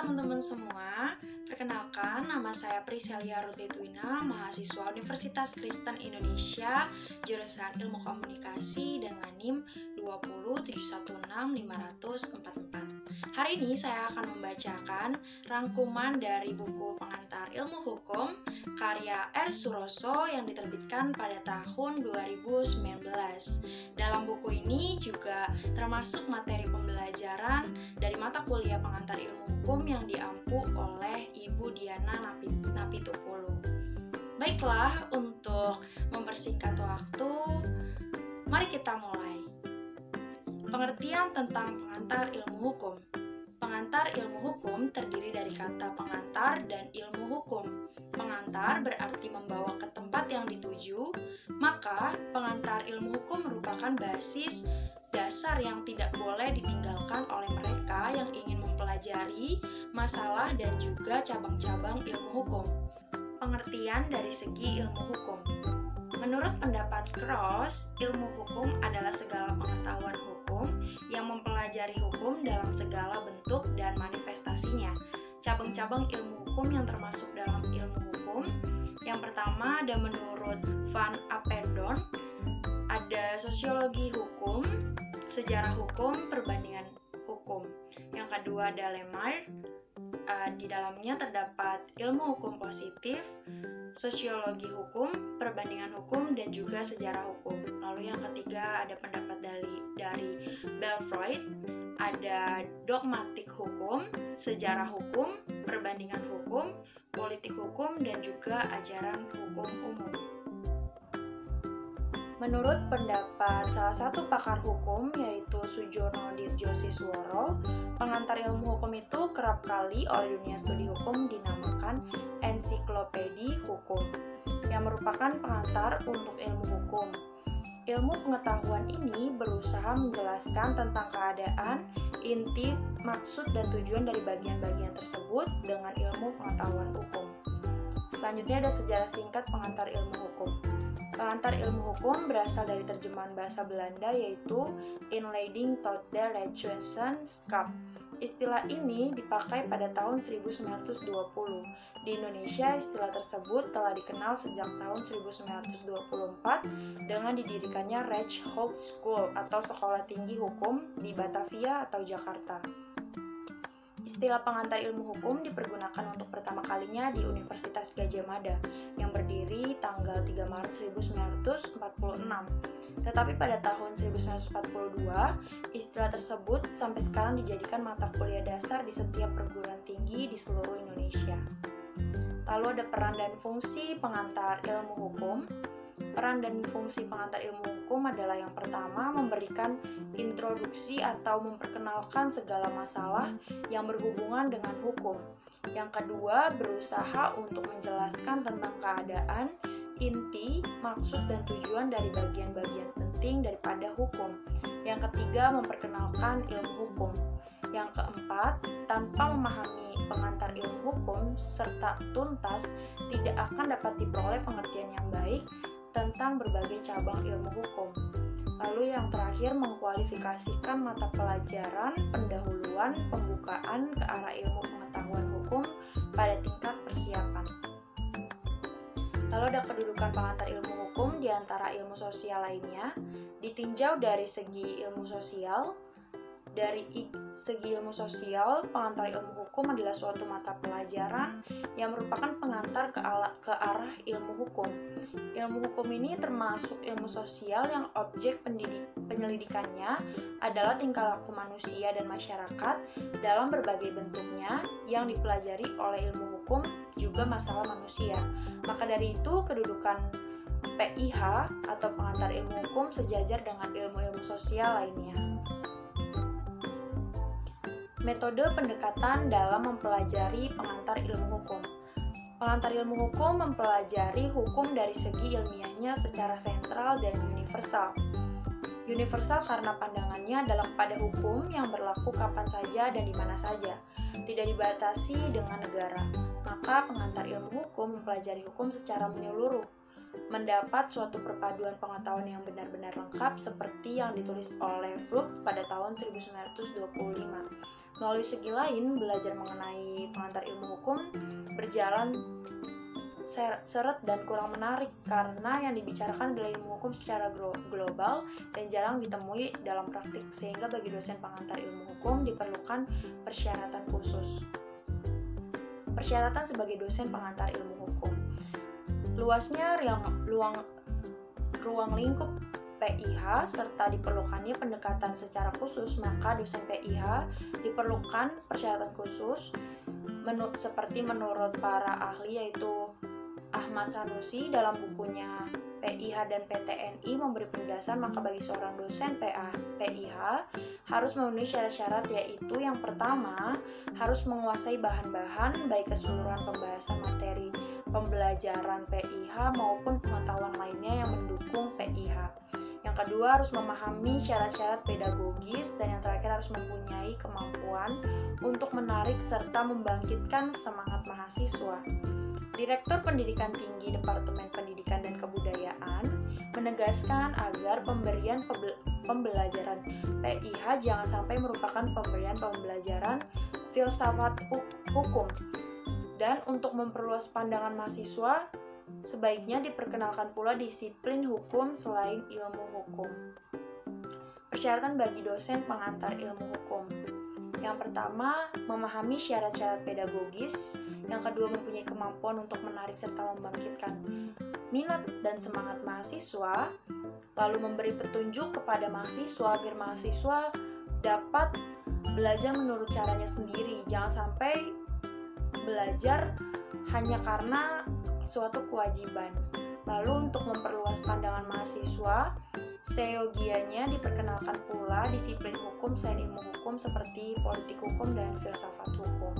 teman-teman semua, perkenalkan nama saya Priscelia Rutitwina, mahasiswa Universitas Kristen Indonesia, jurusan Ilmu Komunikasi dengan NIM 207165444. Hari ini saya akan membacakan rangkuman dari buku pengantar ilmu hukum karya R. Suroso yang diterbitkan pada tahun 2019. Dalam buku ini juga termasuk materi dari mata kuliah pengantar ilmu hukum yang diampu oleh Ibu Diana Napitupulu. Baiklah, untuk mempersingkat waktu, mari kita mulai. Pengertian tentang pengantar ilmu hukum. Pengantar ilmu hukum terdiri dari kata pengantar dan ilmu hukum. Pengantar berarti membawa ke tempat yang dituju, maka pengantar ilmu hukum merupakan basis dasar yang tidak boleh ditinggalkan oleh mereka yang ingin mempelajari masalah dan juga cabang-cabang ilmu hukum. Pengertian dari segi ilmu hukum. Menurut pendapat Cross, ilmu hukum adalah segala pengetahuan hukum yang mempelajari hukum dalam segala bentuk dan manifestasinya. Cabang-cabang ilmu hukum yang termasuk dalam ilmu hukum. Yang pertama ada menurut Van Appendon, ada sosiologi hukum, sejarah hukum, perbandingan hukum. Yang kedua ada Lemar, uh, di dalamnya terdapat ilmu hukum positif, sosiologi hukum, perbandingan hukum, dan juga sejarah hukum. Lalu yang ketiga ada pendapat dari dari Belfroid, ada dogmatik hukum, sejarah hukum, perbandingan hukum, politik hukum, dan juga ajaran hukum umum. Menurut pendapat salah satu pakar hukum yaitu Sujono Dirjosisworo, pengantar ilmu hukum itu kerap kali oleh dunia studi hukum dinamakan ensiklopedi hukum, yang merupakan pengantar untuk ilmu hukum. Ilmu pengetahuan ini berusaha menjelaskan tentang keadaan, inti, maksud, dan tujuan dari bagian-bagian tersebut dengan ilmu pengetahuan hukum. Selanjutnya ada sejarah singkat pengantar ilmu hukum. Pengantar ilmu hukum berasal dari terjemahan bahasa Belanda yaitu Inleiding tot der Rechtswetenschap. Istilah ini dipakai pada tahun 1920. Di Indonesia, istilah tersebut telah dikenal sejak tahun 1924 dengan didirikannya Rechtshogeschool atau Sekolah Tinggi Hukum di Batavia atau Jakarta. Istilah pengantar ilmu hukum dipergunakan untuk pertama kalinya di Universitas Gajah Mada yang berdiri tanggal 3 Maret 1946. Tetapi pada tahun 1942, istilah tersebut sampai sekarang dijadikan mata kuliah dasar di setiap perguruan tinggi di seluruh Indonesia. Lalu ada peran dan fungsi pengantar ilmu hukum. Peran dan fungsi pengantar ilmu hukum adalah yang pertama memberikan introduksi atau memperkenalkan segala masalah yang berhubungan dengan hukum. Yang kedua, berusaha untuk menjelaskan tentang keadaan, inti, maksud, dan tujuan dari bagian-bagian penting daripada hukum. Yang ketiga, memperkenalkan ilmu hukum. Yang keempat, tanpa memahami pengantar ilmu hukum serta tuntas, tidak akan dapat diperoleh pengertian yang baik tentang berbagai cabang ilmu hukum. Lalu yang terakhir mengkualifikasikan mata pelajaran pendahuluan pembukaan ke arah ilmu pengetahuan hukum pada tingkat persiapan. Lalu ada kedudukan pengantar ilmu hukum di antara ilmu sosial lainnya, ditinjau dari segi ilmu sosial, dari segi ilmu sosial, pengantar ilmu hukum adalah suatu mata pelajaran yang merupakan pengantar ke, ala, ke arah ilmu hukum. Ilmu hukum ini termasuk ilmu sosial yang objek pendidik, penyelidikannya adalah tingkah laku manusia dan masyarakat dalam berbagai bentuknya yang dipelajari oleh ilmu hukum juga masalah manusia. Maka dari itu, kedudukan PIH atau pengantar ilmu hukum sejajar dengan ilmu-ilmu sosial lainnya. Metode pendekatan dalam mempelajari pengantar ilmu hukum. Pengantar ilmu hukum mempelajari hukum dari segi ilmiahnya secara sentral dan universal. Universal karena pandangannya adalah pada hukum yang berlaku kapan saja dan di mana saja, tidak dibatasi dengan negara. Maka pengantar ilmu hukum mempelajari hukum secara menyeluruh, mendapat suatu perpaduan pengetahuan yang benar-benar lengkap seperti yang ditulis oleh Fluke pada tahun 1925 Melalui segi lain, belajar mengenai pengantar ilmu hukum berjalan seret dan kurang menarik karena yang dibicarakan adalah ilmu hukum secara global dan jarang ditemui dalam praktik sehingga bagi dosen pengantar ilmu hukum diperlukan persyaratan khusus. Persyaratan sebagai dosen pengantar ilmu hukum. Luasnya ruang, ruang, ruang lingkup PIH serta diperlukannya pendekatan secara khusus, maka dosen PIH diperlukan persyaratan khusus menu, seperti menurut para ahli yaitu Ahmad Sanusi dalam bukunya PIH dan PTNI memberi penjelasan maka bagi seorang dosen PA, PIH harus memenuhi syarat-syarat yaitu yang pertama harus menguasai bahan-bahan baik keseluruhan pembahasan materi pembelajaran PIH maupun pengetahuan lainnya yang mendukung PIH. Yang kedua harus memahami syarat-syarat pedagogis dan yang terakhir harus mempunyai kemampuan untuk menarik serta membangkitkan semangat mahasiswa. Direktur Pendidikan Tinggi Departemen Pendidikan dan Kebudayaan menegaskan agar pemberian pembelajaran PIH jangan sampai merupakan pemberian pembelajaran filsafat hukum dan untuk memperluas pandangan mahasiswa sebaiknya diperkenalkan pula disiplin hukum selain ilmu hukum. Persyaratan bagi dosen pengantar ilmu hukum yang pertama, memahami syarat-syarat pedagogis. Yang kedua, mempunyai kemampuan untuk menarik serta membangkitkan minat dan semangat mahasiswa. Lalu memberi petunjuk kepada mahasiswa agar mahasiswa dapat belajar menurut caranya sendiri. Jangan sampai belajar hanya karena suatu kewajiban. Lalu untuk memperluas pandangan mahasiswa, Seyogianya diperkenalkan pula disiplin hukum selain ilmu hukum seperti politik hukum dan filsafat hukum.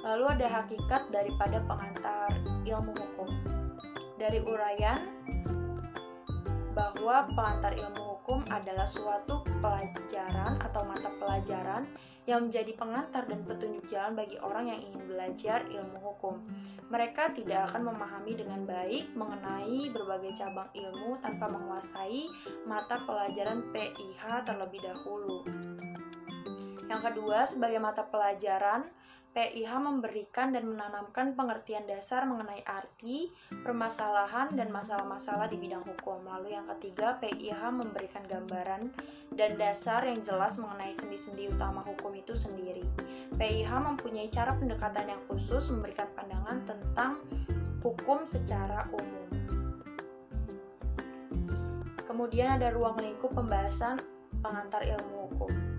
Lalu ada hakikat daripada pengantar ilmu hukum. Dari uraian bahwa pengantar ilmu hukum adalah suatu pelajaran atau mata pelajaran yang menjadi pengantar dan petunjuk jalan bagi orang yang ingin belajar ilmu hukum. Mereka tidak akan memahami dengan baik mengenai berbagai cabang ilmu tanpa menguasai mata pelajaran PIH terlebih dahulu. Yang kedua, sebagai mata pelajaran, PIH memberikan dan menanamkan pengertian dasar mengenai arti, permasalahan, dan masalah-masalah di bidang hukum. Lalu yang ketiga, PIH memberikan gambaran dan dasar yang jelas mengenai sendi-sendi utama hukum itu sendiri. PIH mempunyai cara pendekatan yang khusus memberikan pandangan tentang hukum secara umum. Kemudian ada ruang lingkup pembahasan pengantar ilmu hukum.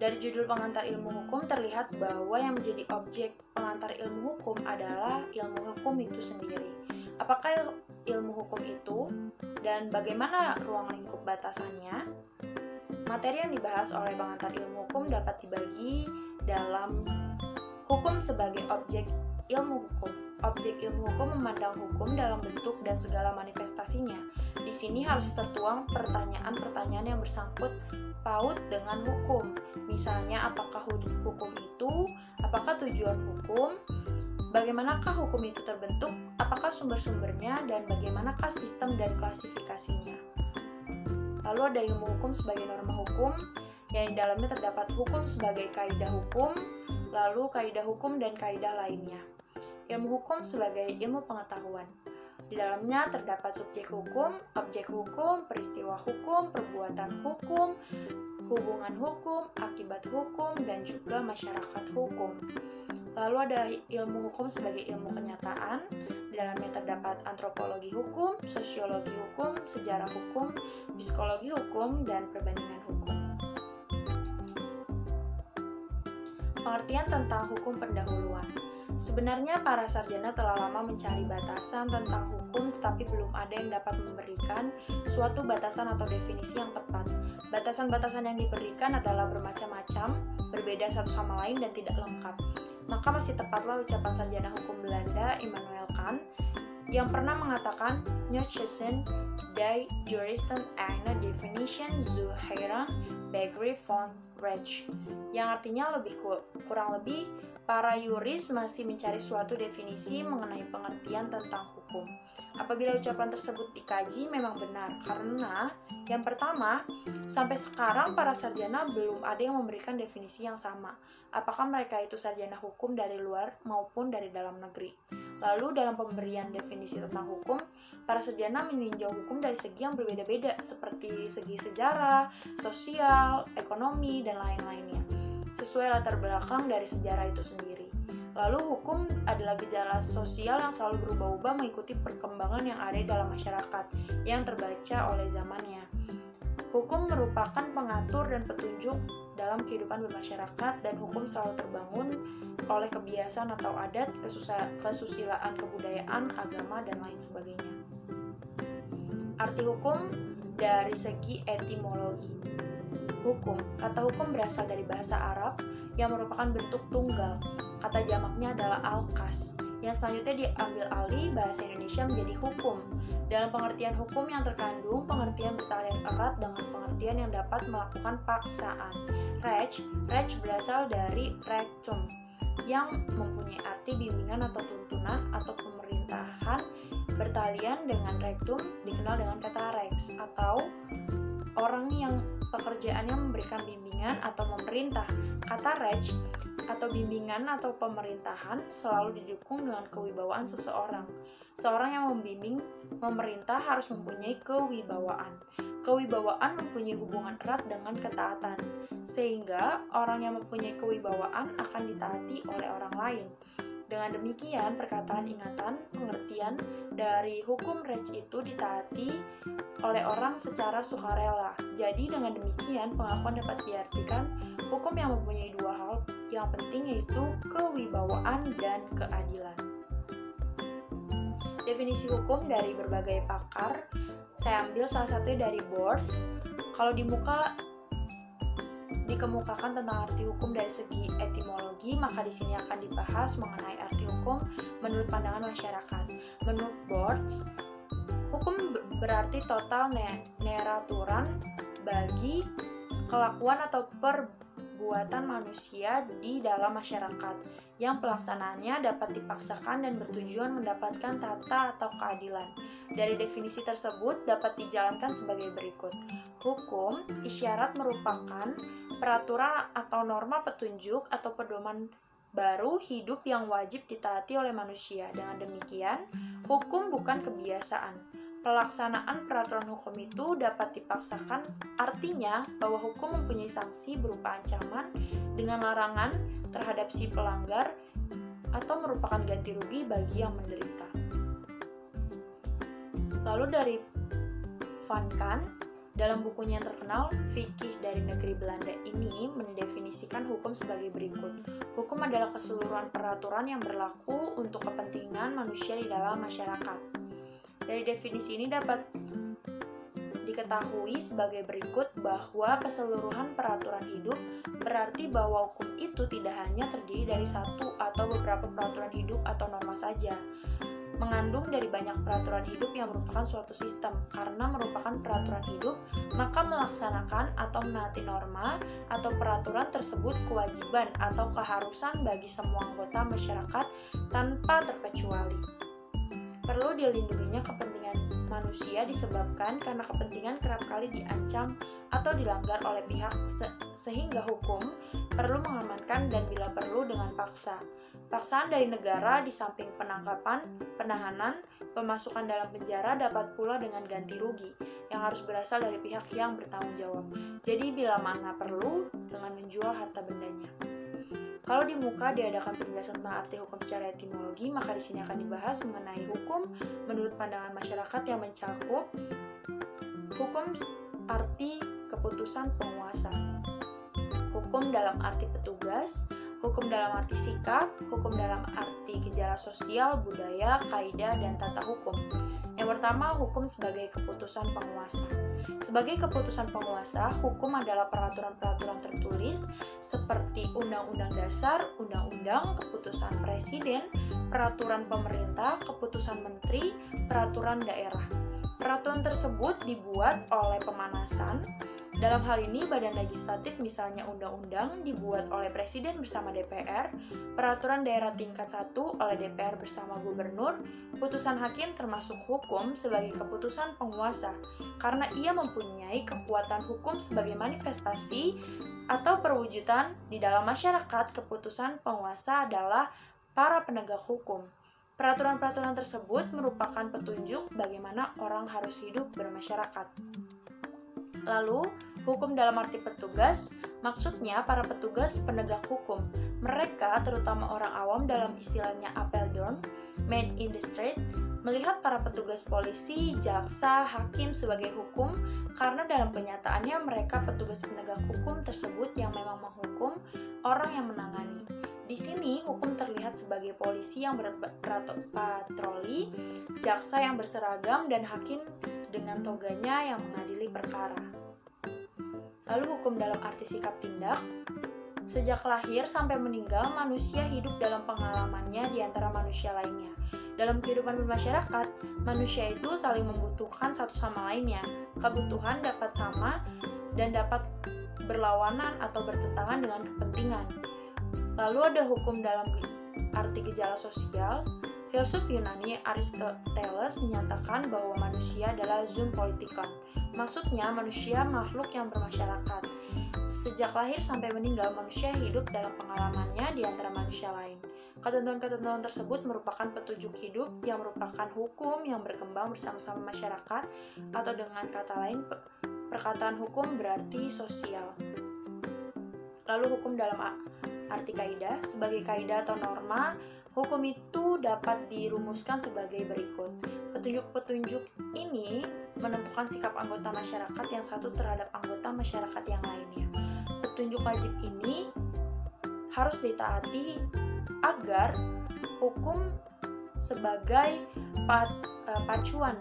Dari judul pengantar ilmu hukum terlihat bahwa yang menjadi objek pengantar ilmu hukum adalah ilmu hukum itu sendiri. Apakah ilmu hukum itu dan bagaimana ruang lingkup batasannya? Materi yang dibahas oleh pengantar ilmu hukum dapat dibagi dalam hukum sebagai objek ilmu hukum. Objek ilmu hukum memandang hukum dalam bentuk dan segala manifestasinya. Di sini harus tertuang pertanyaan-pertanyaan yang bersangkut paut dengan hukum. Misalnya, apakah hukum itu, apakah tujuan hukum, bagaimanakah hukum itu terbentuk, apakah sumber-sumbernya, dan bagaimanakah sistem dan klasifikasinya. Lalu ada ilmu hukum sebagai norma hukum, yang di dalamnya terdapat hukum sebagai kaidah hukum, lalu kaidah hukum dan kaidah lainnya. Ilmu hukum sebagai ilmu pengetahuan. Di dalamnya terdapat subjek hukum, objek hukum, peristiwa hukum, perbuatan hukum, hubungan hukum, akibat hukum, dan juga masyarakat hukum. Lalu ada ilmu hukum sebagai ilmu kenyataan. Di dalamnya terdapat antropologi hukum, sosiologi hukum, sejarah hukum, psikologi hukum, dan perbandingan hukum. Pengertian tentang hukum pendahuluan. Sebenarnya para sarjana telah lama mencari batasan tentang hukum tetapi belum ada yang dapat memberikan suatu batasan atau definisi yang tepat. Batasan-batasan yang diberikan adalah bermacam-macam, berbeda satu sama lain dan tidak lengkap. Maka masih tepatlah ucapan sarjana hukum Belanda Immanuel Kant yang pernah mengatakan Nutshesen die Juristen eine Definition zu heiren Begriff von Recht yang artinya lebih kurang lebih para yuris masih mencari suatu definisi mengenai pengertian tentang hukum. Apabila ucapan tersebut dikaji memang benar, karena yang pertama, sampai sekarang para sarjana belum ada yang memberikan definisi yang sama. Apakah mereka itu sarjana hukum dari luar maupun dari dalam negeri? Lalu dalam pemberian definisi tentang hukum, para sarjana meninjau hukum dari segi yang berbeda-beda, seperti segi sejarah, sosial, ekonomi, dan lain-lainnya, sesuai latar belakang dari sejarah itu sendiri. Lalu hukum adalah gejala sosial yang selalu berubah-ubah mengikuti perkembangan yang ada dalam masyarakat yang terbaca oleh zamannya. Hukum merupakan pengatur dan petunjuk dalam kehidupan bermasyarakat dan hukum selalu terbangun oleh kebiasaan atau adat, kesusilaan kebudayaan, agama, dan lain sebagainya. Arti hukum dari segi etimologi. Hukum, kata hukum berasal dari bahasa Arab yang merupakan bentuk tunggal. Kata jamaknya adalah alkas, yang selanjutnya diambil alih bahasa Indonesia menjadi hukum. Dalam pengertian hukum yang terkandung, pengertian bertalian erat dengan pengertian yang dapat melakukan paksaan. Reg, reg berasal dari rectum, yang mempunyai arti bimbingan atau tuntunan atau pemerintahan bertalian dengan rectum dikenal dengan kata rex atau orang yang pekerjaannya memberikan bimbingan atau memerintah. Kata reg atau bimbingan atau pemerintahan selalu didukung dengan kewibawaan seseorang. Seorang yang membimbing memerintah harus mempunyai kewibawaan. Kewibawaan mempunyai hubungan erat dengan ketaatan, sehingga orang yang mempunyai kewibawaan akan ditaati oleh orang lain. Dengan demikian, perkataan ingatan, pengertian dari hukum reg itu ditaati oleh orang secara sukarela. Jadi dengan demikian, pengakuan dapat diartikan hukum yang mempunyai dua hal yang penting yaitu kewibawaan dan keadilan. Definisi hukum dari berbagai pakar, saya ambil salah satunya dari Bors. Kalau di muka dikemukakan tentang arti hukum dari segi etimologi, maka di sini akan dibahas mengenai arti hukum menurut pandangan masyarakat. Menurut Bords, hukum berarti total ne neraturan bagi kelakuan atau perbuatan manusia di dalam masyarakat yang pelaksanaannya dapat dipaksakan dan bertujuan mendapatkan tata atau keadilan. Dari definisi tersebut dapat dijalankan sebagai berikut. Hukum isyarat merupakan peraturan atau norma petunjuk atau pedoman baru hidup yang wajib ditaati oleh manusia. Dengan demikian, hukum bukan kebiasaan. Pelaksanaan peraturan hukum itu dapat dipaksakan, artinya bahwa hukum mempunyai sanksi berupa ancaman dengan larangan terhadap si pelanggar atau merupakan ganti rugi bagi yang menderita. Lalu dari Van Kan, dalam bukunya yang terkenal, Fikih dari negeri Belanda ini mendefinisikan hukum sebagai berikut. Hukum adalah keseluruhan peraturan yang berlaku untuk kepentingan manusia di dalam masyarakat. Dari definisi ini dapat diketahui sebagai berikut bahwa keseluruhan peraturan hidup berarti bahwa hukum itu tidak hanya terdiri dari satu atau beberapa peraturan hidup atau norma saja, mengandung dari banyak peraturan hidup yang merupakan suatu sistem. Karena merupakan peraturan hidup, maka melaksanakan atau menaati norma atau peraturan tersebut kewajiban atau keharusan bagi semua anggota masyarakat tanpa terkecuali. Perlu dilindunginya kepentingan manusia disebabkan karena kepentingan kerap kali diancam atau dilanggar oleh pihak se sehingga hukum perlu mengamankan dan bila perlu dengan paksa. Paksaan dari negara di samping penangkapan, penahanan, pemasukan dalam penjara dapat pula dengan ganti rugi yang harus berasal dari pihak yang bertanggung jawab. Jadi bila mana perlu dengan menjual harta bendanya. Kalau di muka diadakan penjelasan tentang arti hukum secara etimologi, maka di sini akan dibahas mengenai hukum menurut pandangan masyarakat yang mencakup hukum arti keputusan penguasa, hukum dalam arti petugas, hukum dalam arti sikap, hukum dalam arti gejala sosial, budaya, kaidah, dan tata hukum. Yang pertama, hukum sebagai keputusan penguasa. Sebagai keputusan penguasa, hukum adalah peraturan-peraturan tertulis seperti Undang-Undang Dasar, Undang-Undang, keputusan Presiden, peraturan pemerintah, keputusan menteri, peraturan daerah. Peraturan tersebut dibuat oleh pemanasan dalam hal ini, badan legislatif misalnya undang-undang dibuat oleh presiden bersama DPR, peraturan daerah tingkat 1 oleh DPR bersama gubernur, putusan hakim termasuk hukum sebagai keputusan penguasa, karena ia mempunyai kekuatan hukum sebagai manifestasi atau perwujudan di dalam masyarakat, keputusan penguasa adalah para penegak hukum. Peraturan-peraturan tersebut merupakan petunjuk bagaimana orang harus hidup bermasyarakat. Lalu, Hukum dalam arti petugas, maksudnya para petugas penegak hukum. Mereka, terutama orang awam dalam istilahnya Apeldoorn, man in the street, melihat para petugas polisi, jaksa, hakim sebagai hukum karena dalam kenyataannya mereka petugas penegak hukum tersebut yang memang menghukum orang yang menangani. Di sini, hukum terlihat sebagai polisi yang berpatroli, jaksa yang berseragam, dan hakim dengan toganya yang mengadili perkara. Lalu hukum dalam arti sikap tindak, Sejak lahir sampai meninggal, manusia hidup dalam pengalamannya di antara manusia lainnya. Dalam kehidupan bermasyarakat, manusia itu saling membutuhkan satu sama lainnya. Kebutuhan dapat sama dan dapat berlawanan atau bertentangan dengan kepentingan. Lalu ada hukum dalam arti gejala sosial. Filsuf Yunani Aristoteles menyatakan bahwa manusia adalah zoom politikon Maksudnya, manusia makhluk yang bermasyarakat. Sejak lahir sampai meninggal, manusia hidup dalam pengalamannya di antara manusia lain. Ketentuan-ketentuan tersebut merupakan petunjuk hidup yang merupakan hukum yang berkembang bersama-sama masyarakat, atau dengan kata lain, perkataan hukum berarti sosial. Lalu hukum dalam arti kaidah, sebagai kaidah atau norma, hukum itu dapat dirumuskan sebagai berikut. Petunjuk-petunjuk ini menentukan sikap anggota masyarakat yang satu terhadap anggota masyarakat yang lainnya. Petunjuk wajib ini harus ditaati agar hukum sebagai e, pacuan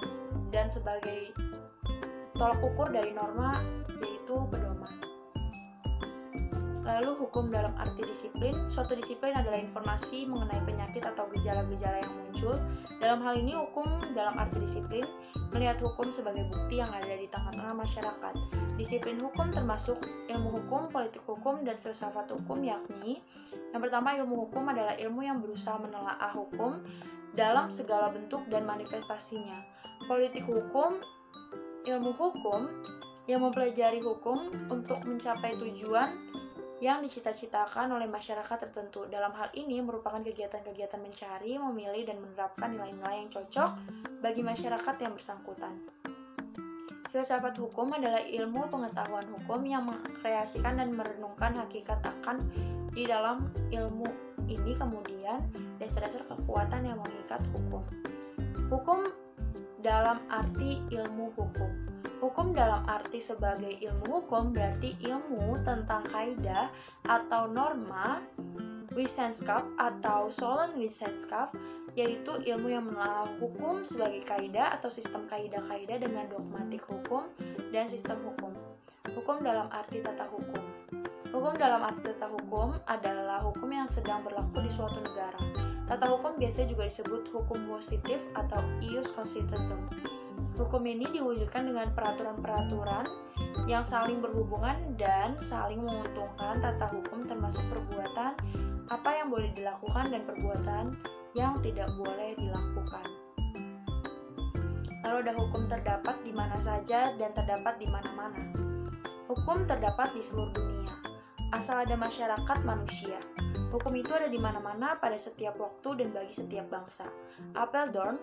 dan sebagai tolak ukur dari norma yaitu pedoman. Lalu hukum dalam arti disiplin, suatu disiplin adalah informasi mengenai penyakit atau gejala-gejala yang muncul. Dalam hal ini hukum dalam arti disiplin melihat hukum sebagai bukti yang ada di tengah-tengah masyarakat. Disiplin hukum termasuk ilmu hukum, politik hukum, dan filsafat hukum yakni yang pertama ilmu hukum adalah ilmu yang berusaha menelaah hukum dalam segala bentuk dan manifestasinya. Politik hukum, ilmu hukum yang mempelajari hukum untuk mencapai tujuan yang dicita-citakan oleh masyarakat tertentu. Dalam hal ini merupakan kegiatan-kegiatan mencari, memilih, dan menerapkan nilai-nilai yang cocok bagi masyarakat yang bersangkutan. Filsafat hukum adalah ilmu pengetahuan hukum yang mengkreasikan dan merenungkan hakikat akan di dalam ilmu ini kemudian dasar-dasar kekuatan yang mengikat hukum. Hukum dalam arti ilmu hukum Hukum dalam arti sebagai ilmu hukum berarti ilmu tentang kaidah atau norma Wissenschaft atau Solon Wissenschaft yaitu ilmu yang menelaah hukum sebagai kaidah atau sistem kaidah-kaidah dengan dogmatik hukum dan sistem hukum. Hukum dalam arti tata hukum. Hukum dalam arti tata hukum adalah hukum yang sedang berlaku di suatu negara. Tata hukum biasanya juga disebut hukum positif atau ius constitutum. Hukum ini diwujudkan dengan peraturan-peraturan yang saling berhubungan dan saling menguntungkan tata hukum termasuk perbuatan apa yang boleh dilakukan dan perbuatan yang tidak boleh dilakukan. Lalu ada hukum terdapat di mana saja dan terdapat di mana-mana. Hukum terdapat di seluruh dunia. Asal ada masyarakat manusia. Hukum itu ada di mana-mana pada setiap waktu dan bagi setiap bangsa. Apeldoorn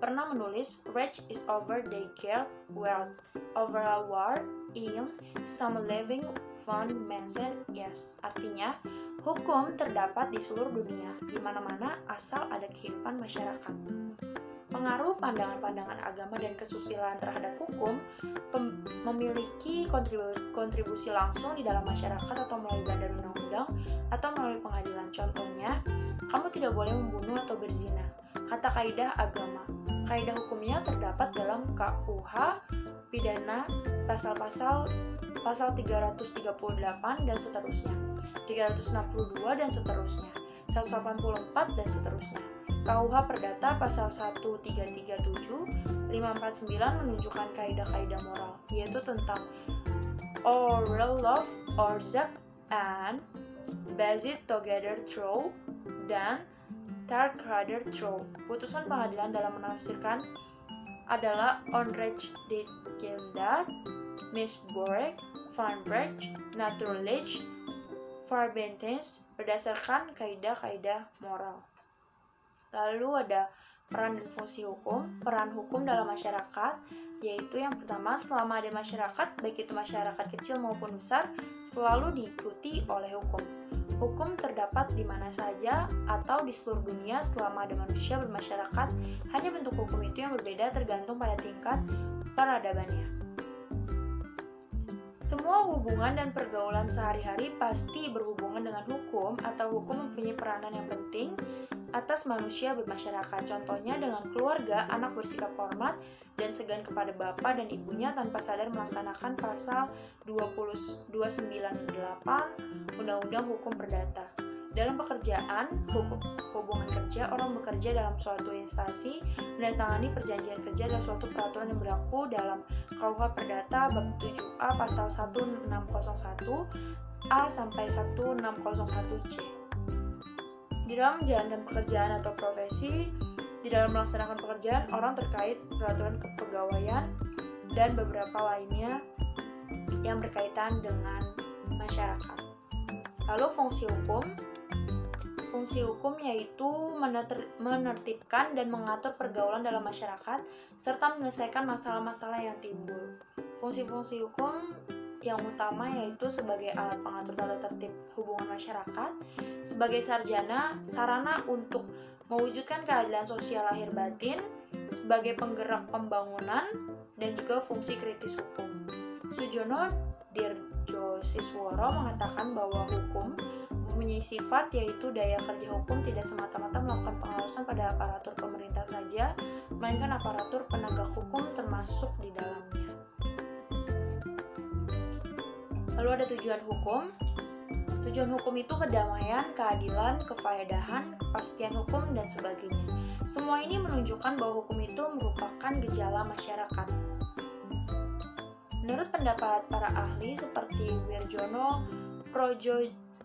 pernah menulis Rage is over they care wealth over a war in some living found mentioned yes artinya hukum terdapat di seluruh dunia di mana-mana asal ada kehidupan masyarakat pengaruh pandangan-pandangan agama dan kesusilaan terhadap hukum memiliki kontribusi, langsung di dalam masyarakat atau melalui bandar undang-undang atau melalui pengadilan. Contohnya, kamu tidak boleh membunuh atau berzina. Kata kaidah agama. Kaidah hukumnya terdapat dalam KUH pidana pasal-pasal pasal 338 dan seterusnya, 362 dan seterusnya. 184 dan seterusnya. KUH Perdata pasal 1337 549 menunjukkan kaidah-kaidah moral yaitu tentang oral love or zak and Bazit together throw dan Dark Rider throw. Putusan pengadilan dalam menafsirkan adalah Onrecht de Geldat, Misborek, Van Brecht, Naturlich, Farbentens berdasarkan kaidah-kaidah moral. Lalu ada peran dan fungsi hukum, peran hukum dalam masyarakat, yaitu yang pertama, selama ada masyarakat, baik itu masyarakat kecil maupun besar, selalu diikuti oleh hukum. Hukum terdapat di mana saja atau di seluruh dunia selama ada manusia bermasyarakat, hanya bentuk hukum itu yang berbeda tergantung pada tingkat peradabannya. Semua hubungan dan pergaulan sehari-hari pasti berhubungan dengan hukum atau hukum mempunyai peranan yang penting atas manusia bermasyarakat. Contohnya dengan keluarga, anak bersikap hormat dan segan kepada bapak dan ibunya tanpa sadar melaksanakan pasal 298 Undang-Undang Hukum Perdata. Dalam pekerjaan, hubungan kerja, orang bekerja dalam suatu instansi, menandatangani perjanjian kerja dalam suatu peraturan yang berlaku dalam KUH Perdata bab 7A pasal 1601 A sampai 1601C di dalam menjalankan pekerjaan atau profesi, di dalam melaksanakan pekerjaan, orang terkait peraturan kepegawaian dan beberapa lainnya yang berkaitan dengan masyarakat. Lalu fungsi hukum Fungsi hukum yaitu menertibkan dan mengatur pergaulan dalam masyarakat serta menyelesaikan masalah-masalah yang timbul. Fungsi-fungsi hukum yang utama yaitu sebagai alat pengatur tata tertib hubungan masyarakat, sebagai sarjana, sarana untuk mewujudkan keadilan sosial lahir batin, sebagai penggerak pembangunan, dan juga fungsi kritis hukum. Sujono Dirjo Sisworo mengatakan bahwa hukum mempunyai sifat yaitu daya kerja hukum tidak semata-mata melakukan pengawasan pada aparatur pemerintah saja, melainkan aparatur penegak hukum termasuk di dalamnya. Lalu ada tujuan hukum. Tujuan hukum itu kedamaian, keadilan, kefaedahan, kepastian hukum, dan sebagainya. Semua ini menunjukkan bahwa hukum itu merupakan gejala masyarakat. Menurut pendapat para ahli seperti Wirjono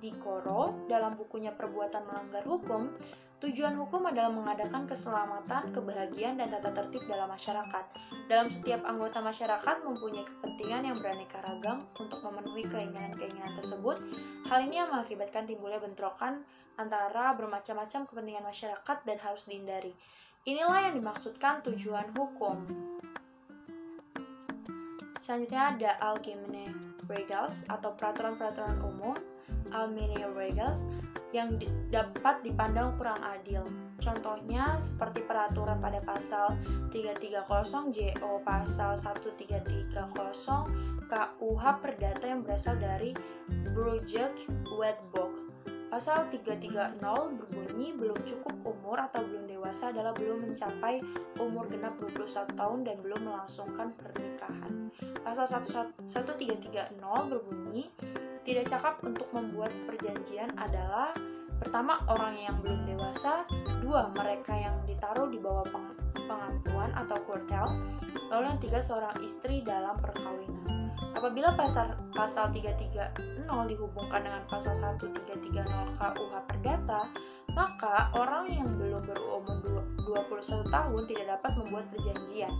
Projodikoro dalam bukunya Perbuatan Melanggar Hukum, Tujuan hukum adalah mengadakan keselamatan, kebahagiaan, dan tata tertib dalam masyarakat. Dalam setiap anggota masyarakat mempunyai kepentingan yang beraneka ragam untuk memenuhi keinginan-keinginan tersebut. Hal ini yang mengakibatkan timbulnya bentrokan antara bermacam-macam kepentingan masyarakat dan harus dihindari. Inilah yang dimaksudkan tujuan hukum. Selanjutnya ada Algemene Regels atau peraturan-peraturan umum Algemene Regels yang di, dapat dipandang kurang adil. Contohnya seperti peraturan pada pasal 330 JO pasal 1330 KUH Perdata yang berasal dari Brujek Wedbok. Pasal 330 berbunyi belum cukup umur atau belum dewasa adalah belum mencapai umur genap 21 tahun dan belum melangsungkan pernikahan. Pasal 1330 berbunyi tidak cakap untuk membuat perjanjian adalah pertama orang yang belum dewasa, dua mereka yang ditaruh di bawah peng pengantuan atau kurtel, lalu yang tiga seorang istri dalam perkawinan. Apabila pasal pasal 330 dihubungkan dengan pasal 1330 KUH Perdata, maka orang yang belum berumur 21 tahun tidak dapat membuat perjanjian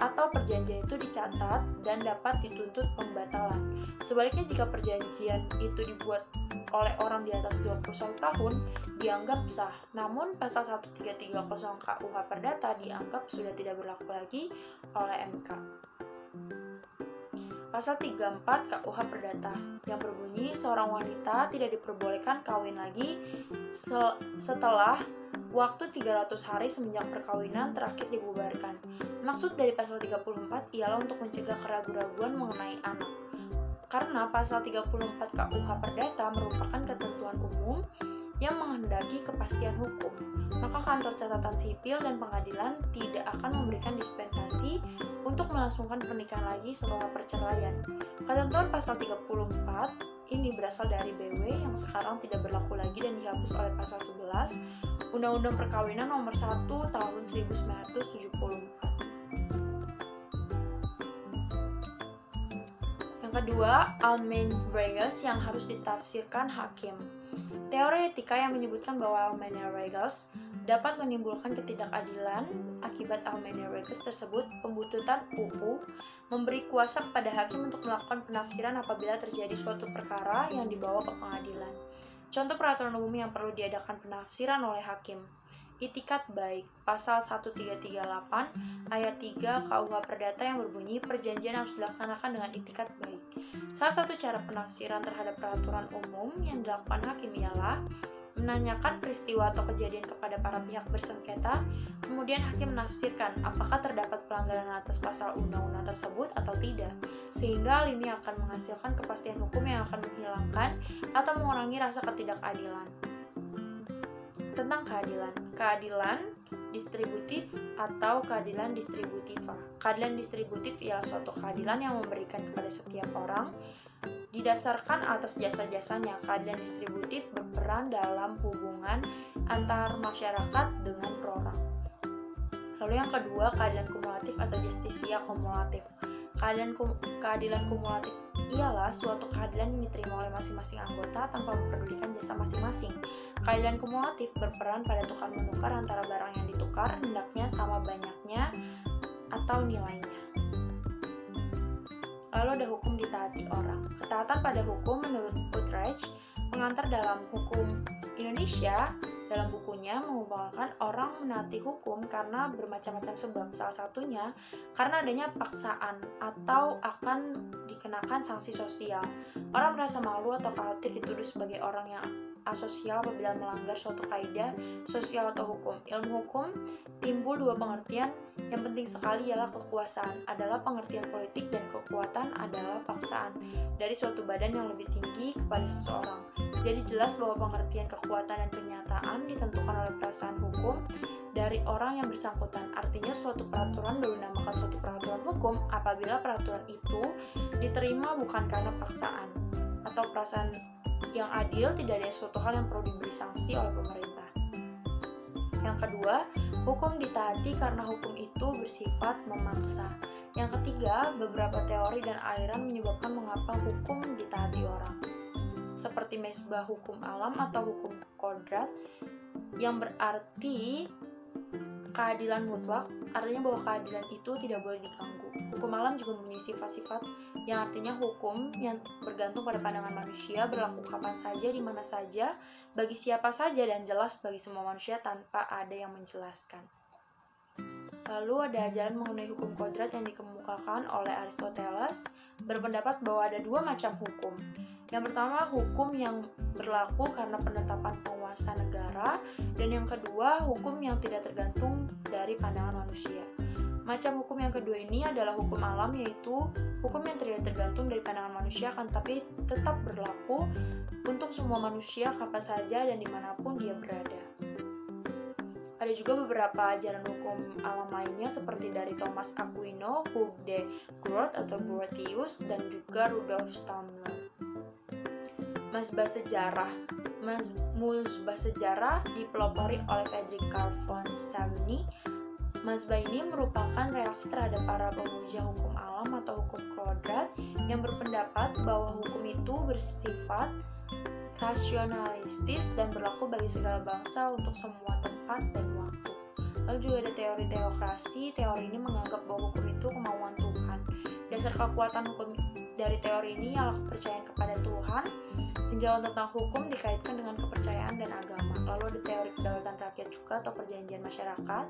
atau perjanjian itu dicatat dan dapat dituntut pembatalan. Sebaliknya jika perjanjian itu dibuat oleh orang di atas 21 tahun dianggap sah. Namun pasal 1330 KUH Perdata dianggap sudah tidak berlaku lagi oleh MK. Pasal 34 KUH Perdata yang berbunyi seorang wanita tidak diperbolehkan kawin lagi setelah waktu 300 hari semenjak perkawinan terakhir dibubarkan. Maksud dari pasal 34 ialah untuk mencegah keraguan-raguan mengenai anak. Karena pasal 34 KUH Perdata merupakan ketentuan umum yang menghendaki kepastian hukum, maka kantor catatan sipil dan pengadilan tidak akan memberikan dispensasi untuk melangsungkan pernikahan lagi setelah perceraian. Ketentuan pasal 34 ini berasal dari BW yang sekarang tidak berlaku lagi dan dihapus oleh pasal 11 Undang-Undang Perkawinan nomor 1 tahun 1974. Yang kedua, Almain Regels yang harus ditafsirkan hakim. Teori etika yang menyebutkan bahwa Almain Regels dapat menimbulkan ketidakadilan akibat Almain Regels tersebut, pembututan UU memberi kuasa kepada hakim untuk melakukan penafsiran apabila terjadi suatu perkara yang dibawa ke pengadilan. Contoh peraturan umum yang perlu diadakan penafsiran oleh hakim. Itikat baik, pasal 1338 ayat 3 KUH Perdata yang berbunyi perjanjian harus dilaksanakan dengan itikat baik. Salah satu cara penafsiran terhadap peraturan umum yang dilakukan hakim ialah menanyakan peristiwa atau kejadian kepada para pihak bersengketa, kemudian hakim menafsirkan apakah terdapat pelanggaran atas pasal undang-undang tersebut atau tidak, sehingga hal ini akan menghasilkan kepastian hukum yang akan menghilangkan atau mengurangi rasa ketidakadilan tentang keadilan. Keadilan distributif atau keadilan distributiva. Keadilan distributif ialah suatu keadilan yang memberikan kepada setiap orang didasarkan atas jasa-jasanya. Keadilan distributif berperan dalam hubungan antar masyarakat dengan orang. Lalu yang kedua, keadilan kumulatif atau justisia kumulatif. Keadilan, kum keadilan kumulatif ialah suatu keadilan yang diterima oleh masing-masing anggota tanpa memperdulikan jasa masing-masing. Keadilan kumulatif berperan pada tukar menukar antara barang yang ditukar, hendaknya sama banyaknya atau nilainya. Lalu ada hukum ditaati orang. Ketaatan pada hukum menurut Utrecht mengantar dalam hukum Indonesia dalam bukunya mengumpulkan orang menaati hukum karena bermacam-macam sebab. Salah satunya karena adanya paksaan atau akan dikenakan sanksi sosial. Orang merasa malu atau khawatir dituduh sebagai orang yang asosial apabila melanggar suatu kaidah sosial atau hukum. Ilmu hukum timbul dua pengertian yang penting sekali ialah kekuasaan adalah pengertian politik dan kekuatan adalah paksaan dari suatu badan yang lebih tinggi kepada seseorang. Jadi jelas bahwa pengertian kekuatan dan kenyataan ditentukan oleh perasaan hukum dari orang yang bersangkutan. Artinya suatu peraturan baru dinamakan suatu peraturan hukum apabila peraturan itu diterima bukan karena paksaan atau perasaan yang adil tidak ada suatu hal yang perlu diberi sanksi oleh pemerintah. Yang kedua, hukum ditaati karena hukum itu bersifat memaksa. Yang ketiga, beberapa teori dan aliran menyebabkan mengapa hukum ditaati orang seperti mesbah hukum alam atau hukum kodrat yang berarti keadilan mutlak artinya bahwa keadilan itu tidak boleh diganggu. Hukum alam juga mempunyai sifat-sifat yang artinya hukum yang bergantung pada pandangan manusia berlaku kapan saja, di mana saja, bagi siapa saja dan jelas bagi semua manusia tanpa ada yang menjelaskan. Lalu ada ajaran mengenai hukum kodrat yang dikemukakan oleh Aristoteles berpendapat bahwa ada dua macam hukum. Yang pertama, hukum yang berlaku karena penetapan penguasa negara, dan yang kedua, hukum yang tidak tergantung dari pandangan manusia. Macam hukum yang kedua ini adalah hukum alam, yaitu hukum yang tidak tergantung dari pandangan manusia, akan tapi tetap berlaku untuk semua manusia kapan saja dan di mana pun dia berada. Ada juga beberapa ajaran hukum alam lainnya seperti dari Thomas Aquino, Hugh de Groot atau Grotius, dan juga Rudolf Steiner. Mazbah sejarah Mazbah sejarah dipelopori oleh Frederick Carl von Savigny Mazbah ini merupakan reaksi terhadap para pemuja hukum alam atau hukum kodrat yang berpendapat bahwa hukum itu bersifat rasionalistis dan berlaku bagi segala bangsa untuk semua tempat dan waktu. Lalu juga ada teori teokrasi. Teori ini menganggap bahwa hukum itu kemauan Tuhan. Dasar kekuatan hukum dari teori ini ialah kepercayaan kepada Tuhan. Tinjauan tentang hukum dikaitkan dengan kepercayaan dan agama. Lalu ada teori kedaulatan rakyat juga atau perjanjian masyarakat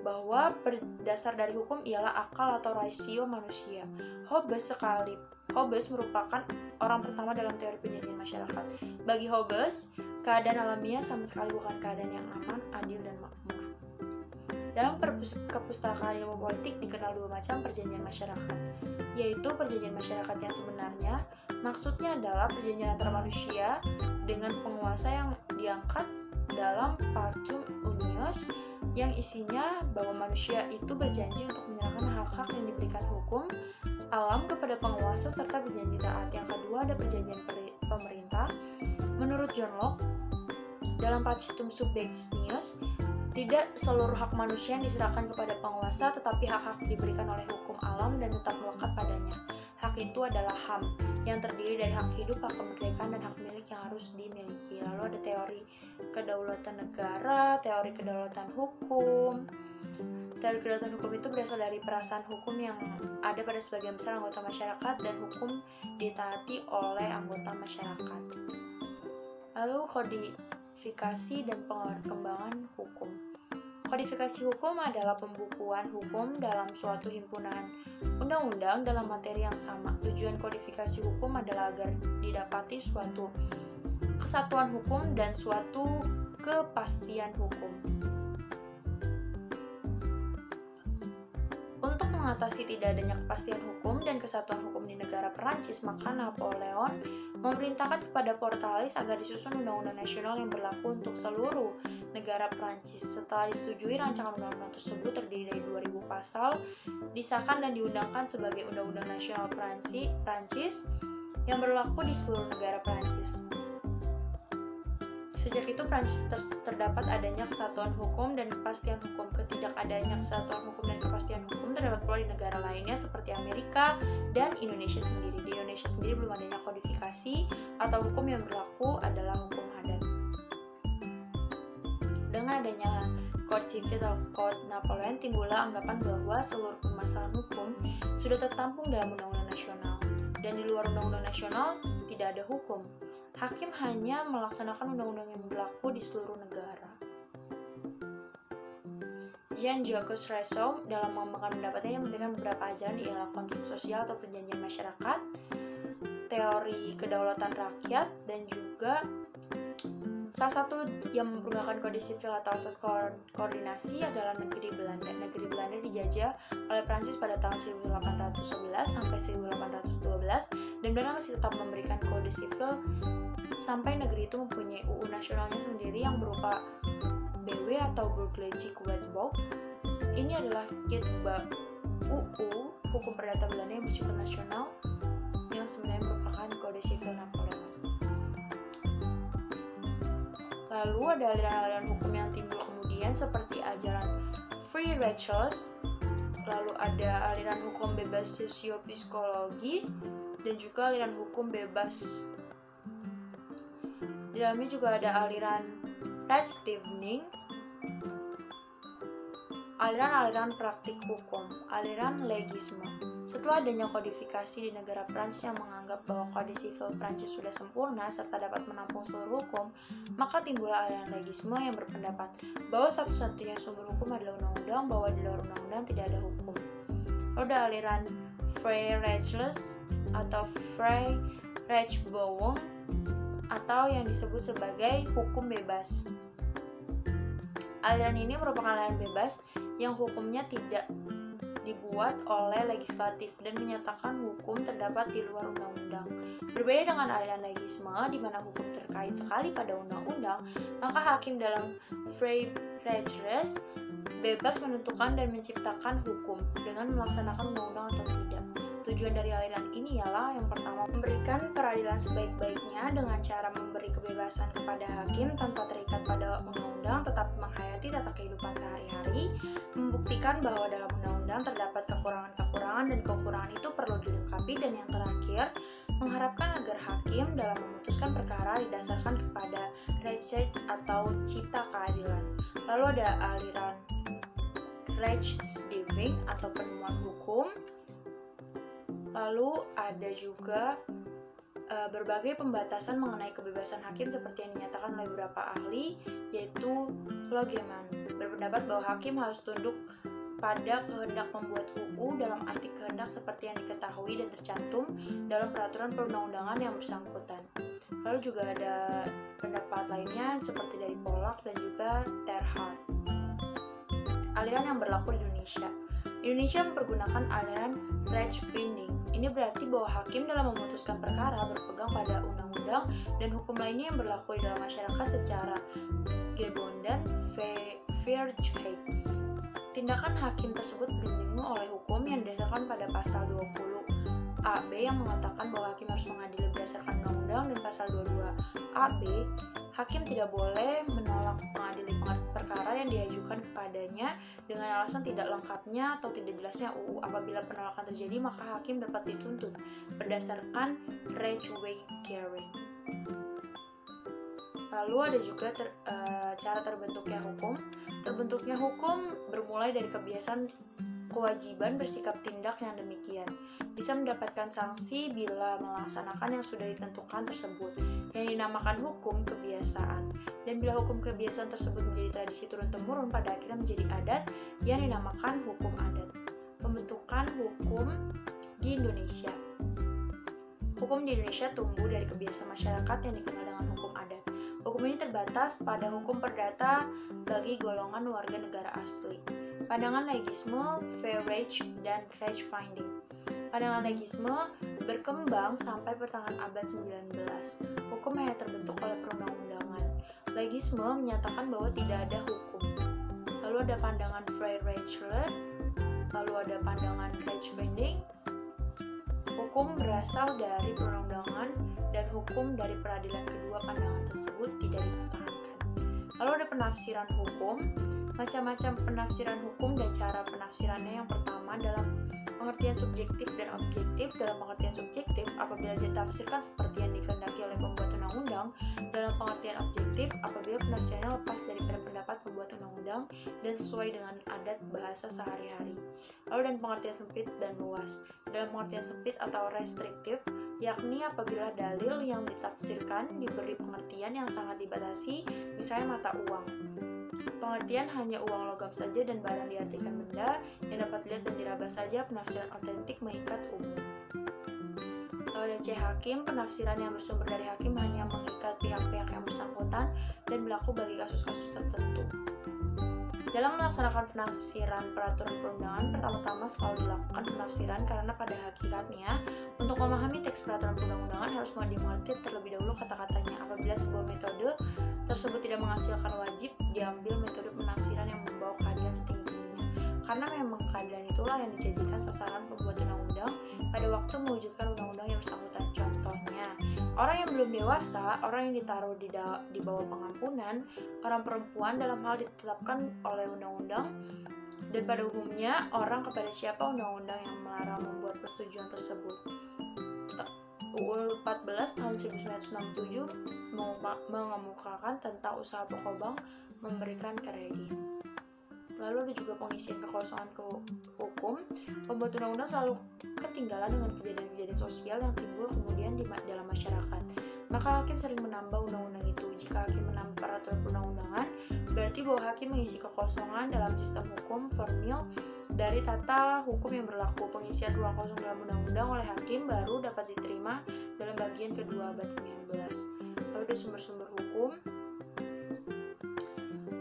bahwa berdasar dari hukum ialah akal atau rasio manusia. Hobbes sekali Hobbes merupakan orang pertama dalam teori perjanjian masyarakat. Bagi Hobbes, keadaan alamiah sama sekali bukan keadaan yang aman, adil, dan makmur. Dalam kepustakaan ilmu politik dikenal dua macam perjanjian masyarakat, yaitu perjanjian masyarakat yang sebenarnya Maksudnya adalah perjanjian antara manusia dengan penguasa yang diangkat dalam Partum Unios yang isinya bahwa manusia itu berjanji untuk menyerahkan hak-hak yang diberikan hukum alam kepada penguasa serta berjanji taat. Yang kedua ada perjanjian pemerintah. Menurut John Locke, dalam Pactum Subventius, tidak seluruh hak manusia yang diserahkan kepada penguasa, tetapi hak-hak diberikan oleh hukum alam dan tetap melekat padanya. Hak itu adalah HAM, yang terdiri dari hak hidup, hak kemerdekaan, dan hak milik yang harus dimiliki. Lalu ada teori kedaulatan negara, teori kedaulatan hukum. Teori kedaulatan hukum itu berasal dari perasaan hukum yang ada pada sebagian besar anggota masyarakat dan hukum ditaati oleh anggota masyarakat. Lalu kodifikasi dan pengembangan hukum. Kodifikasi hukum adalah pembukuan hukum dalam suatu himpunan undang-undang dalam materi yang sama. Tujuan kodifikasi hukum adalah agar didapati suatu kesatuan hukum dan suatu kepastian hukum. Untuk mengatasi tidak adanya kepastian hukum dan kesatuan hukum di negara Perancis, maka Napoleon memerintahkan kepada Portalis agar disusun undang-undang nasional yang berlaku untuk seluruh negara Prancis. Setelah disetujui, rancangan undang-undang tersebut terdiri dari 2000 pasal, disahkan dan diundangkan sebagai Undang-Undang Nasional Prancis, Prancis yang berlaku di seluruh negara Prancis. Sejak itu Prancis ter terdapat adanya kesatuan hukum dan kepastian hukum. Ketidakadanya kesatuan hukum dan kepastian hukum terdapat pula di negara lainnya seperti Amerika dan Indonesia sendiri. Di Indonesia sendiri belum adanya kodifikasi atau hukum yang berlaku adalah hukum dengan adanya Code Civil atau Code Napoleon, timbullah anggapan bahwa seluruh permasalahan hukum sudah tertampung dalam undang-undang nasional. Dan di luar undang-undang nasional tidak ada hukum. Hakim hanya melaksanakan undang-undang yang berlaku di seluruh negara. Jean-Jacques Rousseau dalam mengembangkan pendapatnya yang memberikan beberapa ajaran ialah konteks sosial atau perjanjian masyarakat, teori kedaulatan rakyat, dan juga Salah satu yang menggunakan kode sipil atau asas koordinasi adalah negeri Belanda. Negeri Belanda dijajah oleh Prancis pada tahun 1811 sampai 1812 dan Belanda masih tetap memberikan kode sipil sampai negeri itu mempunyai UU nasionalnya sendiri yang berupa BW atau Burgerlijk Wetboek. Ini adalah kitba UU hukum perdata Belanda yang bersifat nasional yang sebenarnya merupakan kode sipil Napoleon. Lalu ada aliran-aliran hukum yang timbul kemudian seperti ajaran free Rachels, lalu ada aliran hukum bebas sosiopsikologi, dan juga aliran hukum bebas. Di dalamnya juga ada aliran Rechtstevning, aliran-aliran praktik hukum, aliran legisme. Setelah adanya kodifikasi di negara Prancis yang menganggap bahwa kode sivil Prancis sudah sempurna serta dapat menampung seluruh hukum, maka timbullah aliran legisme yang berpendapat bahwa satu-satunya sumber hukum adalah undang-undang, bahwa di luar undang-undang tidak ada hukum. Ada aliran Freirechtles atau Freirechtsbewung atau yang disebut sebagai hukum bebas. Aliran ini merupakan aliran bebas yang hukumnya tidak dibuat oleh legislatif dan menyatakan hukum terdapat di luar undang-undang. Berbeda dengan aliran legisme, di mana hukum terkait sekali pada undang-undang, maka hakim dalam free bebas menentukan dan menciptakan hukum dengan melaksanakan undang-undang atau tidak. Tujuan dari aliran ini ialah yang pertama memberikan peradilan sebaik-baiknya dengan cara memberi kebebasan kepada hakim tanpa terikat pada undang-undang tetapi menghayati tata kehidupan sehari-hari, membuktikan bahwa dalam undang-undang terdapat kekurangan-kekurangan dan kekurangan itu perlu dilengkapi dan yang terakhir mengharapkan agar hakim dalam memutuskan perkara didasarkan kepada rechtsstaat atau cita keadilan. Lalu ada aliran Rechtsdiving atau penemuan hukum Lalu ada juga uh, berbagai pembatasan mengenai kebebasan hakim seperti yang dinyatakan oleh beberapa ahli, yaitu Logeman berpendapat bahwa hakim harus tunduk pada kehendak membuat UU dalam arti kehendak seperti yang diketahui dan tercantum dalam peraturan perundang-undangan yang bersangkutan. Lalu juga ada pendapat lainnya seperti dari Polak dan juga Terhart. Aliran yang berlaku di Indonesia. Indonesia mempergunakan aliran Rechtbinding Ini berarti bahwa hakim dalam memutuskan perkara berpegang pada undang-undang dan hukum lainnya yang berlaku di dalam masyarakat secara gebonden fair trade. Tindakan hakim tersebut dilindungi oleh hukum yang didasarkan pada pasal 20 AB yang mengatakan bahwa hakim harus mengadili berdasarkan undang-undang dan pasal 22 AB hakim tidak boleh menolak mengadili perkara yang diajukan kepadanya dengan alasan tidak lengkapnya atau tidak jelasnya UU. Apabila penolakan terjadi, maka hakim dapat dituntut berdasarkan hearing. Lalu ada juga ter, e, cara terbentuknya hukum. Terbentuknya hukum bermulai dari kebiasaan kewajiban bersikap tindak yang demikian. Bisa mendapatkan sanksi bila melaksanakan yang sudah ditentukan tersebut, yang dinamakan hukum kebiasaan. Dan bila hukum kebiasaan tersebut menjadi tradisi turun-temurun, pada akhirnya menjadi adat yang dinamakan hukum adat. Pembentukan hukum di Indonesia Hukum di Indonesia tumbuh dari kebiasaan masyarakat yang dikenal dengan hukum adat. Hukum ini terbatas pada hukum perdata bagi golongan warga negara asli pandangan legisme, Fairage, dan Rage Finding. Pandangan legisme berkembang sampai pertengahan abad 19. Hukum hanya terbentuk oleh perundang-undangan. Legisme menyatakan bahwa tidak ada hukum. Lalu ada pandangan Fairage, lalu ada pandangan Rage Finding. Hukum berasal dari perundang-undangan dan hukum dari peradilan kedua pandangan tersebut tidak dipertahankan. Lalu ada penafsiran hukum, macam-macam penafsiran hukum dan cara penafsirannya. Yang pertama dalam pengertian subjektif dan objektif. Dalam pengertian subjektif, apabila ditafsirkan seperti yang dikehendaki oleh pembuat undang-undang. Dalam pengertian objektif, apabila penafsirannya lepas dari pendapat pembuat undang-undang dan sesuai dengan adat bahasa sehari-hari. Lalu dan pengertian sempit dan luas. Dalam pengertian sempit atau restriktif, yakni apabila dalil yang ditafsirkan diberi pengertian yang sangat dibatasi, misalnya mata uang. Pengertian hanya uang logam saja dan barang diartikan benda yang dapat dilihat dan diraba saja penafsiran otentik mengikat umum. Kalau C hakim, penafsiran yang bersumber dari hakim hanya mengikat pihak-pihak yang bersangkutan dan berlaku bagi kasus-kasus tertentu. Dalam melaksanakan penafsiran peraturan perundangan, pertama-tama selalu dilakukan penafsiran karena pada hakikatnya, untuk memahami teks peraturan perundang-undangan harus dimengerti terlebih dahulu kata-katanya. Apabila sebuah metode tersebut tidak menghasilkan wajib, diambil metode penafsiran yang membawa keadilan setinggi-tingginya. Karena memang keadilan itulah yang dijadikan sasaran pembuat undang-undang pada waktu mewujudkan undang-undang yang bersangkutan. Contohnya, Orang yang belum dewasa, orang yang ditaruh di, di bawah pengampunan, orang perempuan dalam hal ditetapkan oleh undang-undang, dan pada umumnya orang kepada siapa undang-undang yang melarang membuat persetujuan tersebut. UU 14 tahun 1967 mengemukakan tentang usaha pokok bank memberikan kredit. Lalu ada juga pengisian kekosongan ke hukum. Pembuat undang-undang selalu ketinggalan dengan kejadian-kejadian sosial yang timbul kemudian di dalam masyarakat. Maka hakim sering menambah undang-undang itu. Jika hakim menambah peraturan perundang-undangan, berarti bahwa hakim mengisi kekosongan dalam sistem hukum formil dari tata hukum yang berlaku. Pengisian ruang kosong dalam undang-undang oleh hakim baru dapat diterima dalam bagian kedua abad 19. Lalu ada sumber-sumber hukum,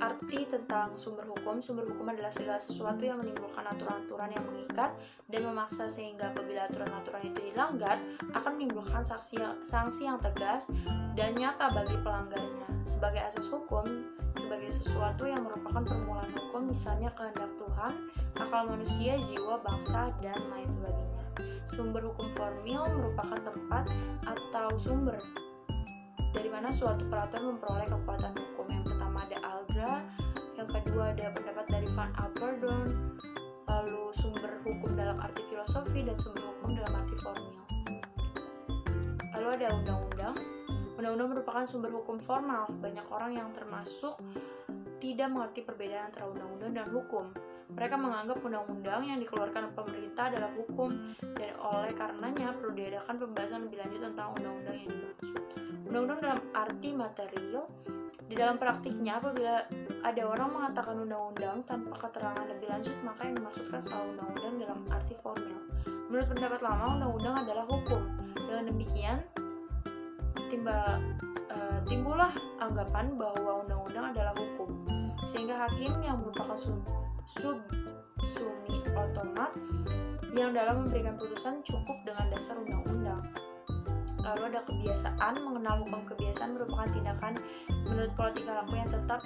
arti tentang sumber hukum. Sumber hukum adalah segala sesuatu yang menimbulkan aturan-aturan yang mengikat dan memaksa sehingga apabila aturan-aturan itu dilanggar akan menimbulkan sanksi yang, sanksi yang tegas dan nyata bagi pelanggarnya. Sebagai asas hukum, sebagai sesuatu yang merupakan permulaan hukum, misalnya kehendak Tuhan, akal manusia, jiwa, bangsa, dan lain sebagainya. Sumber hukum formil merupakan tempat atau sumber dari mana suatu peraturan memperoleh kekuatan hukum. Yang pertama ada Algra, yang kedua ada pendapat dari Van Apeldoorn, lalu sumber hukum dalam arti filosofi dan sumber hukum dalam arti formil. Lalu ada undang-undang. Undang-undang merupakan sumber hukum formal. Banyak orang yang termasuk tidak mengerti perbedaan antara undang-undang dan hukum. Mereka menganggap undang-undang yang dikeluarkan pemerintah adalah hukum dan oleh karenanya perlu diadakan pembahasan lebih lanjut tentang undang-undang yang dimaksud. Undang-undang dalam arti material di dalam praktiknya apabila ada orang mengatakan undang-undang tanpa keterangan lebih lanjut maka yang dimaksudkan salah undang-undang dalam arti formal. Menurut pendapat lama undang-undang adalah hukum. Dengan demikian timbul uh, timbullah anggapan bahwa undang-undang adalah hukum sehingga hakim yang merupakan sub, sub sumi otomat yang dalam memberikan putusan cukup dengan dasar undang-undang. Lalu ada kebiasaan, mengenal hukum kebiasaan merupakan tindakan menurut pola tingkah laku yang tetap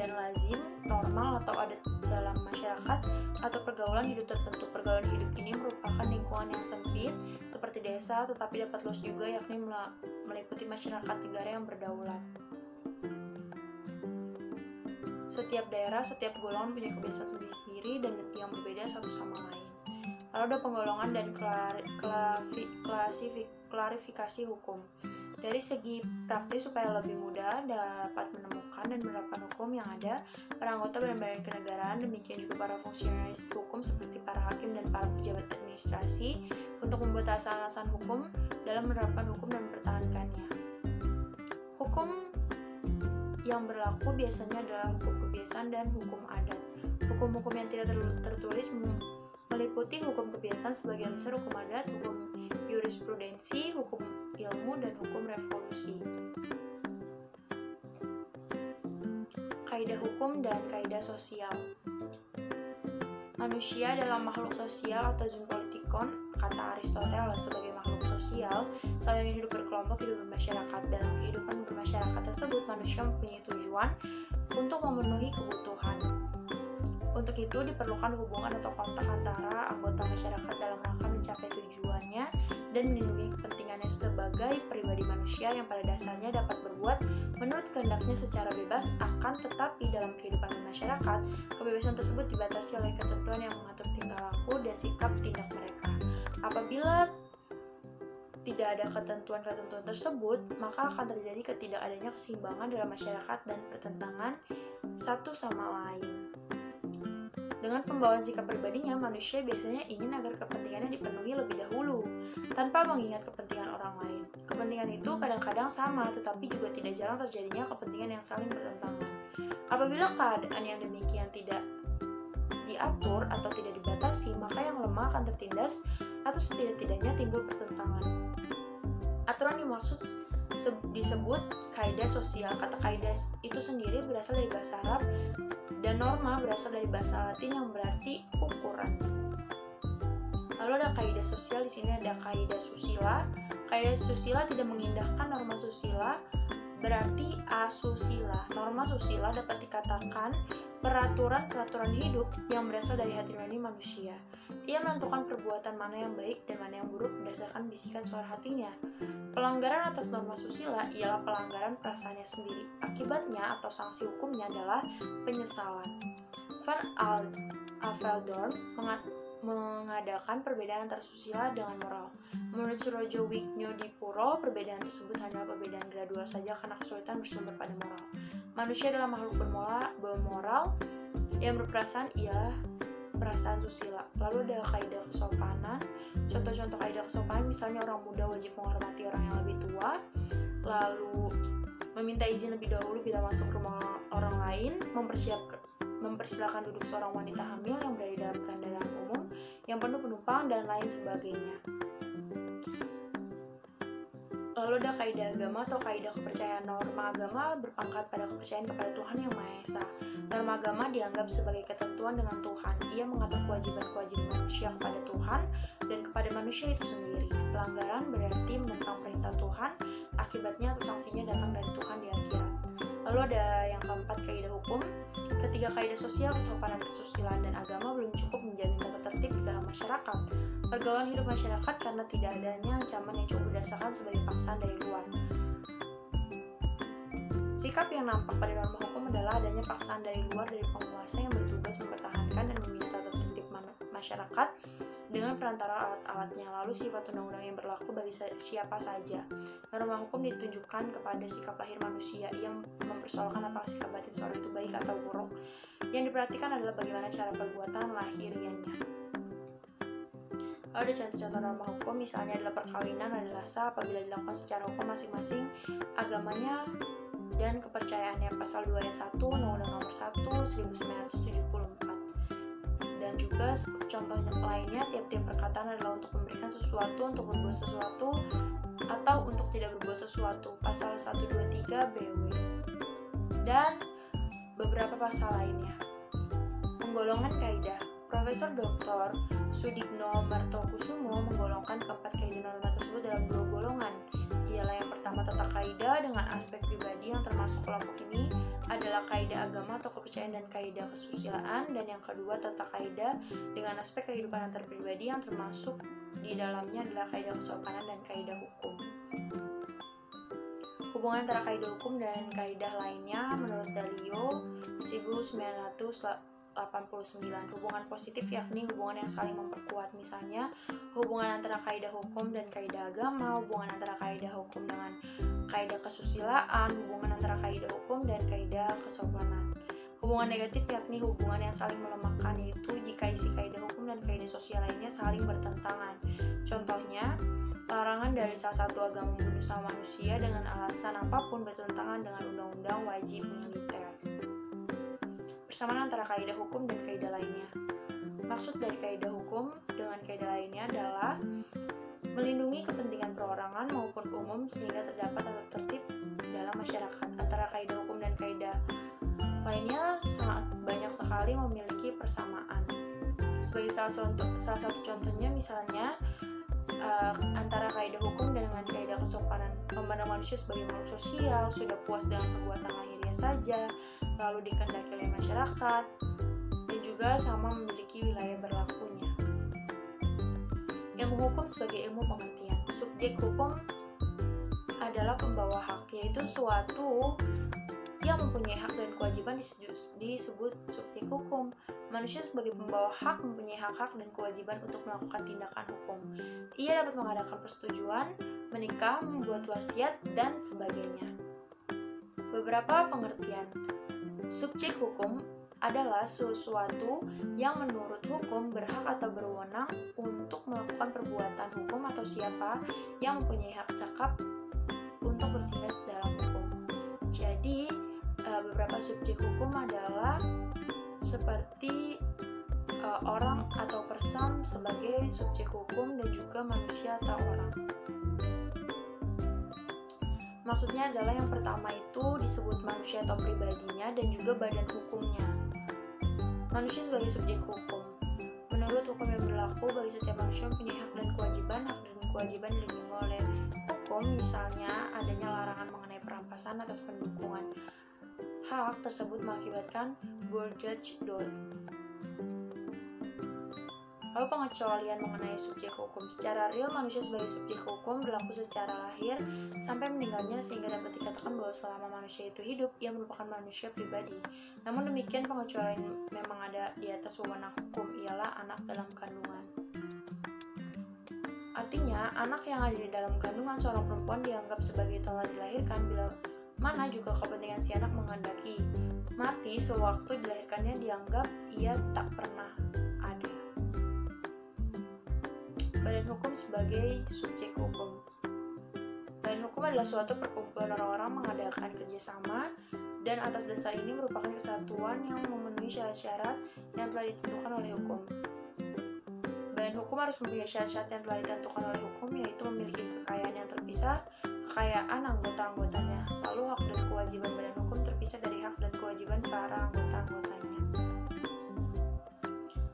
dan lazim, normal atau adat dalam masyarakat atau pergaulan hidup tertentu. Pergaulan hidup ini merupakan lingkungan yang sempit seperti desa tetapi dapat luas juga yakni meliputi masyarakat negara yang berdaulat. Setiap daerah, setiap golongan punya kebiasaan sendiri-sendiri dan yang berbeda satu sama lain. Lalu ada penggolongan dan klarifikasi hukum. Dari segi praktis supaya lebih mudah dapat menemukan dan menerapkan hukum yang ada, para anggota badan-badan kenegaraan, demikian juga para fungsionaris hukum seperti para hakim dan para pejabat administrasi untuk membuat alasan-alasan hukum dalam menerapkan hukum dan mempertahankannya. Hukum yang berlaku biasanya adalah hukum kebiasaan dan hukum adat. Hukum-hukum yang tidak tertulis meliputi hukum kebiasaan sebagian besar hukum adat, hukum jurisprudensi, hukum ilmu, dan hukum revolusi. Kaidah hukum dan kaidah sosial Manusia adalah makhluk sosial atau zoompolitikon, kata Aristoteles sebagai makhluk sosial, ingin hidup berkelompok, hidup bermasyarakat. Dalam kehidupan bermasyarakat tersebut, manusia mempunyai tujuan untuk memenuhi kebutuhan untuk itu diperlukan hubungan atau kontak antara anggota masyarakat dan melindungi kepentingannya sebagai pribadi manusia yang pada dasarnya dapat berbuat menurut kehendaknya secara bebas akan tetapi dalam kehidupan masyarakat kebebasan tersebut dibatasi oleh ketentuan yang mengatur tingkah laku dan sikap tindak mereka. Apabila tidak ada ketentuan-ketentuan tersebut, maka akan terjadi ketidakadanya keseimbangan dalam masyarakat dan pertentangan satu sama lain. Dengan pembawaan sikap pribadinya, manusia biasanya ingin agar kepentingannya dipenuhi lebih dahulu, tanpa mengingat kepentingan orang lain. Kepentingan itu kadang-kadang sama, tetapi juga tidak jarang terjadinya kepentingan yang saling bertentangan. Apabila keadaan yang demikian tidak diatur atau tidak dibatasi, maka yang lemah akan tertindas atau setidak-tidaknya timbul pertentangan. Aturan dimaksud disebut kaidah sosial. Kata kaidah itu sendiri berasal dari bahasa Arab dan norma berasal dari bahasa Latin yang berarti ukuran. Lalu ada kaidah sosial di sini ada kaidah susila. Kaidah susila tidak mengindahkan norma susila, berarti asusila. Norma susila dapat dikatakan peraturan-peraturan hidup yang berasal dari hati nurani manusia. Ia menentukan perbuatan mana yang baik dan mana yang buruk berdasarkan bisikan suara hatinya. Pelanggaran atas norma susila ialah pelanggaran perasaannya sendiri. Akibatnya atau sanksi hukumnya adalah penyesalan. Van Al Aveldorn mengadakan perbedaan antara susila dengan moral. Menurut Surojo Wigno Dipuro, perbedaan tersebut hanya perbedaan gradual saja karena kesulitan bersumber pada moral. Manusia adalah makhluk bermoral, bermoral yang berperasaan ialah perasaan susila. Lalu ada kaidah kesopanan. Contoh-contoh kaidah kesopanan misalnya orang muda wajib menghormati orang yang lebih tua, lalu meminta izin lebih dahulu bila masuk rumah orang lain, mempersiapkan mempersilahkan duduk seorang wanita hamil yang berada dalam kendaraan umum yang penuh penumpang dan lain sebagainya. Lalu ada kaidah agama atau kaidah kepercayaan norma agama berpangkat pada kepercayaan kepada Tuhan yang Maha Esa. Norma agama dianggap sebagai ketentuan dengan Tuhan. Ia mengatur kewajiban-kewajiban manusia kepada Tuhan dan kepada manusia itu sendiri. Pelanggaran berarti menentang perintah Tuhan, akibatnya atau sanksinya datang dari Tuhan di akhirat. Lalu ada yang keempat kaidah hukum. Ketiga kaidah sosial, kesopanan, kesusilaan, dan agama belum cukup menjamin tata tertib masyarakat. Pergaulan hidup masyarakat karena tidak adanya ancaman yang cukup berdasarkan sebagai paksaan dari luar. Sikap yang nampak pada norma hukum adalah adanya paksaan dari luar dari penguasa yang bertugas mempertahankan dan meminta tertib masyarakat dengan perantara alat-alatnya. Lalu sifat undang-undang yang berlaku bagi siapa saja. Norma hukum ditunjukkan kepada sikap lahir manusia yang mempersoalkan apakah sikap batin seorang itu baik atau buruk. Yang diperhatikan adalah bagaimana cara perbuatan lahiriannya. Ada contoh-contoh norma hukum, misalnya adalah perkawinan adalah sah apabila dilakukan secara hukum masing-masing agamanya dan kepercayaannya pasal 2 ayat 1 Undang-Undang Nomor 1 1974 dan juga contoh lainnya tiap-tiap perkataan adalah untuk memberikan sesuatu untuk berbuat sesuatu atau untuk tidak berbuat sesuatu. Pasal 123 BW dan beberapa pasal lainnya. Penggolongan kaidah Profesor Dr. Sudigno Martokusumo menggolongkan keempat kaidah norma tersebut dalam dua golongan. Ialah yang pertama tata kaidah dengan aspek pribadi yang termasuk kelompok ini adalah kaidah agama atau kepercayaan dan kaidah kesusilaan dan yang kedua tata kaidah dengan aspek kehidupan antar pribadi yang termasuk di dalamnya adalah kaidah kesopanan dan kaidah hukum. Hubungan antara kaidah hukum dan kaidah lainnya menurut Dalio 1900 89 hubungan positif yakni hubungan yang saling memperkuat. Misalnya hubungan antara kaidah hukum dan kaidah agama hubungan antara kaidah hukum dengan kaidah kesusilaan hubungan antara kaidah hukum dan kaidah kesopanan. Hubungan negatif yakni hubungan yang saling melemahkan yaitu jika isi kaidah hukum dan kaidah sosial lainnya saling bertentangan. Contohnya larangan dari salah satu agama membunuh manusia dengan alasan apa pun bertentangan dengan undang-undang wajib militer persamaan antara kaidah hukum dan kaidah lainnya. Maksud dari kaidah hukum dengan kaidah lainnya adalah melindungi kepentingan perorangan maupun umum sehingga terdapat tata tertib dalam masyarakat. Antara kaidah hukum dan kaidah lainnya sangat banyak sekali memiliki persamaan. Sebagai salah satu, salah satu contohnya misalnya uh, antara kaidah hukum dengan kaidah kesopanan memandang manusia sebagai makhluk sosial, sudah puas dengan perbuatan lahirnya saja, lalu dikendaki oleh masyarakat, dan juga sama memiliki wilayah berlakunya. Ilmu hukum sebagai ilmu pengertian. Subjek hukum adalah pembawa hak, yaitu suatu yang mempunyai hak dan kewajiban disebut subjek hukum. Manusia sebagai pembawa hak mempunyai hak-hak dan kewajiban untuk melakukan tindakan hukum. Ia dapat mengadakan persetujuan, menikah, membuat wasiat, dan sebagainya. Beberapa pengertian Subjek hukum adalah sesuatu yang menurut hukum berhak atau berwenang untuk melakukan perbuatan hukum atau siapa yang mempunyai hak cakap untuk bertindak dalam hukum. Jadi, eh, beberapa subjek hukum adalah seperti eh, orang atau person sebagai subjek hukum dan juga manusia atau orang. Maksudnya adalah yang pertama itu disebut manusia atau pribadinya dan juga badan hukumnya. Manusia sebagai subjek hukum. Menurut hukum yang berlaku bagi setiap manusia mempunyai hak dan kewajiban, hak dan kewajiban dilindungi oleh hukum, misalnya adanya larangan mengenai perampasan atas pendukungan. Hak tersebut mengakibatkan Burgage Lalu pengecualian mengenai subjek hukum. Secara real, manusia sebagai subjek hukum berlaku secara lahir sampai meninggalnya sehingga dapat dikatakan bahwa selama manusia itu hidup, ia merupakan manusia pribadi. Namun demikian, pengecualian memang ada di atas wewenang hukum, ialah anak dalam kandungan. Artinya, anak yang ada di dalam kandungan seorang perempuan dianggap sebagai telah dilahirkan bila mana juga kepentingan si anak menghendaki mati sewaktu dilahirkannya dianggap ia tak pernah Badan hukum sebagai subjek hukum. Badan hukum adalah suatu perkumpulan orang-orang mengadakan kerjasama dan atas dasar ini merupakan kesatuan yang memenuhi syarat-syarat yang telah ditentukan oleh hukum. Badan hukum harus mempunyai syarat-syarat yang telah ditentukan oleh hukum yaitu memiliki kekayaan yang terpisah, kekayaan anggota-anggotanya. Lalu hak dan kewajiban badan hukum terpisah dari hak dan kewajiban para anggota-anggotanya.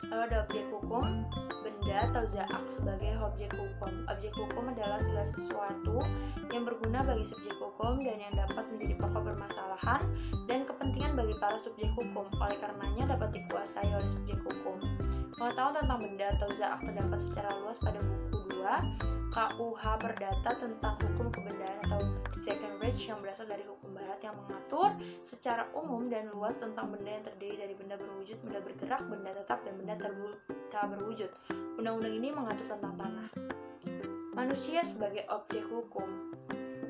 Lalu ada objek hukum, benda atau zaak sebagai objek hukum. Objek hukum adalah segala sesuatu yang berguna bagi subjek hukum dan yang dapat menjadi pokok permasalahan dan kepentingan bagi para subjek hukum. Oleh karenanya dapat dikuasai oleh subjek hukum. Pengetahuan tentang benda atau zaak terdapat secara luas pada buku 2 KUH Perdata tentang hukum kebendaan atau Second Branch yang berasal dari hukum barat yang mengatur secara umum dan luas tentang benda yang terdiri dari benda berwujud, benda bergerak, benda tetap, dan benda tak berwujud. Undang-undang ini mengatur tentang tanah. Manusia sebagai objek hukum.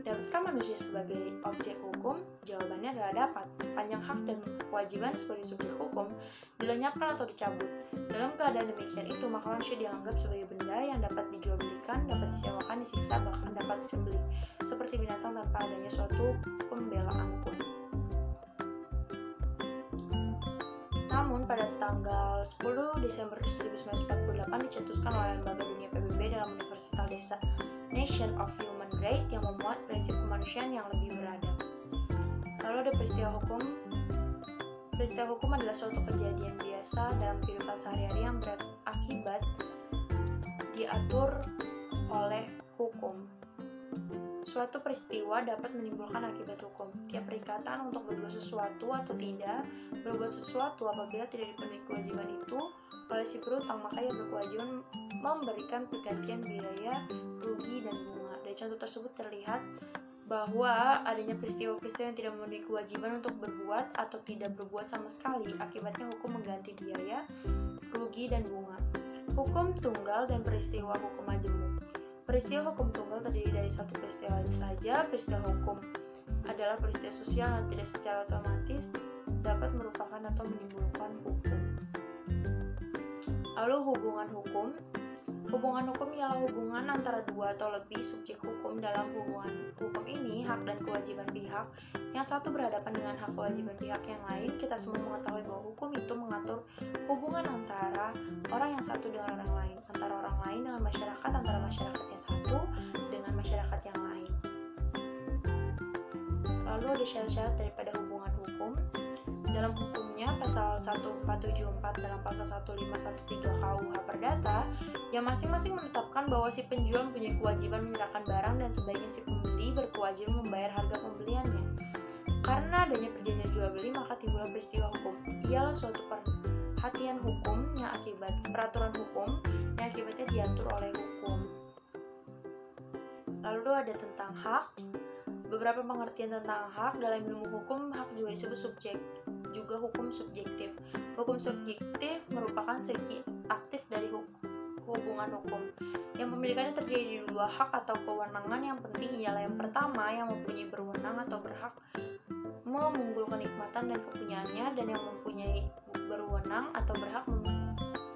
Dapatkah manusia sebagai objek hukum? Jawabannya adalah dapat. Sepanjang hak dan kewajiban sebagai subjek hukum dilenyapkan atau dicabut. Dalam keadaan demikian itu, maka manusia dianggap sebagai benda yang dapat dijual belikan, dapat disewakan, disiksa, bahkan dapat disembelih. Seperti binatang tanpa adanya suatu pembelaan pun. Namun pada tanggal 10 Desember 1948 dicetuskan oleh Lembaga Dunia PBB dalam Universitas Desa Nation of Human Rights yang memuat prinsip kemanusiaan yang lebih beradab. Lalu ada peristiwa hukum Peristiwa hukum adalah suatu kejadian biasa dalam kehidupan sehari-hari yang berakibat diatur oleh hukum. Suatu peristiwa dapat menimbulkan akibat hukum. Tiap perikatan untuk berbuat sesuatu atau tidak berbuat sesuatu apabila tidak dipenuhi kewajiban itu oleh si berutang, maka ia berkewajiban memberikan pergantian biaya, rugi, dan bunga. Dari contoh tersebut terlihat bahwa adanya peristiwa-peristiwa yang tidak memenuhi kewajiban untuk berbuat atau tidak berbuat sama sekali, akibatnya hukum mengganti biaya, rugi, dan bunga. Hukum tunggal dan peristiwa hukum majemuk. Peristiwa hukum tunggal terdiri dari satu peristiwa saja. Peristiwa hukum adalah peristiwa sosial yang tidak secara otomatis dapat merupakan atau menimbulkan hukum. Lalu hubungan hukum Hubungan hukum ialah hubungan antara dua atau lebih subjek hukum. Dalam hubungan hukum ini, hak dan kewajiban pihak yang satu berhadapan dengan hak kewajiban pihak yang lain. Kita semua mengetahui bahwa hukum itu mengatur hubungan antara orang yang satu dengan orang lain, antara orang lain dengan masyarakat, antara masyarakat yang satu masyarakat yang lain. Lalu ada syarat-syarat daripada hubungan hukum. Dalam hukumnya, pasal 1474 dalam pasal 1513 KUH Perdata, yang masing-masing menetapkan bahwa si penjual mempunyai kewajiban menyerahkan barang dan sebaiknya si pembeli berkewajiban membayar harga pembeliannya. Karena adanya perjanjian jual beli, maka timbullah peristiwa hukum. Ialah suatu perhatian hukum yang akibat peraturan hukum yang akibatnya diatur oleh hukum. Lalu ada tentang hak, Beberapa pengertian tentang hak dalam ilmu hukum, hak juga disebut subjek, juga hukum subjektif. Hukum subjektif merupakan segi aktif dari hubungan hukum. Yang memilikannya terjadi di dua hak atau kewenangan yang penting ialah yang pertama yang mempunyai berwenang atau berhak mengunggul kenikmatan dan kepunyaannya dan yang mempunyai berwenang atau berhak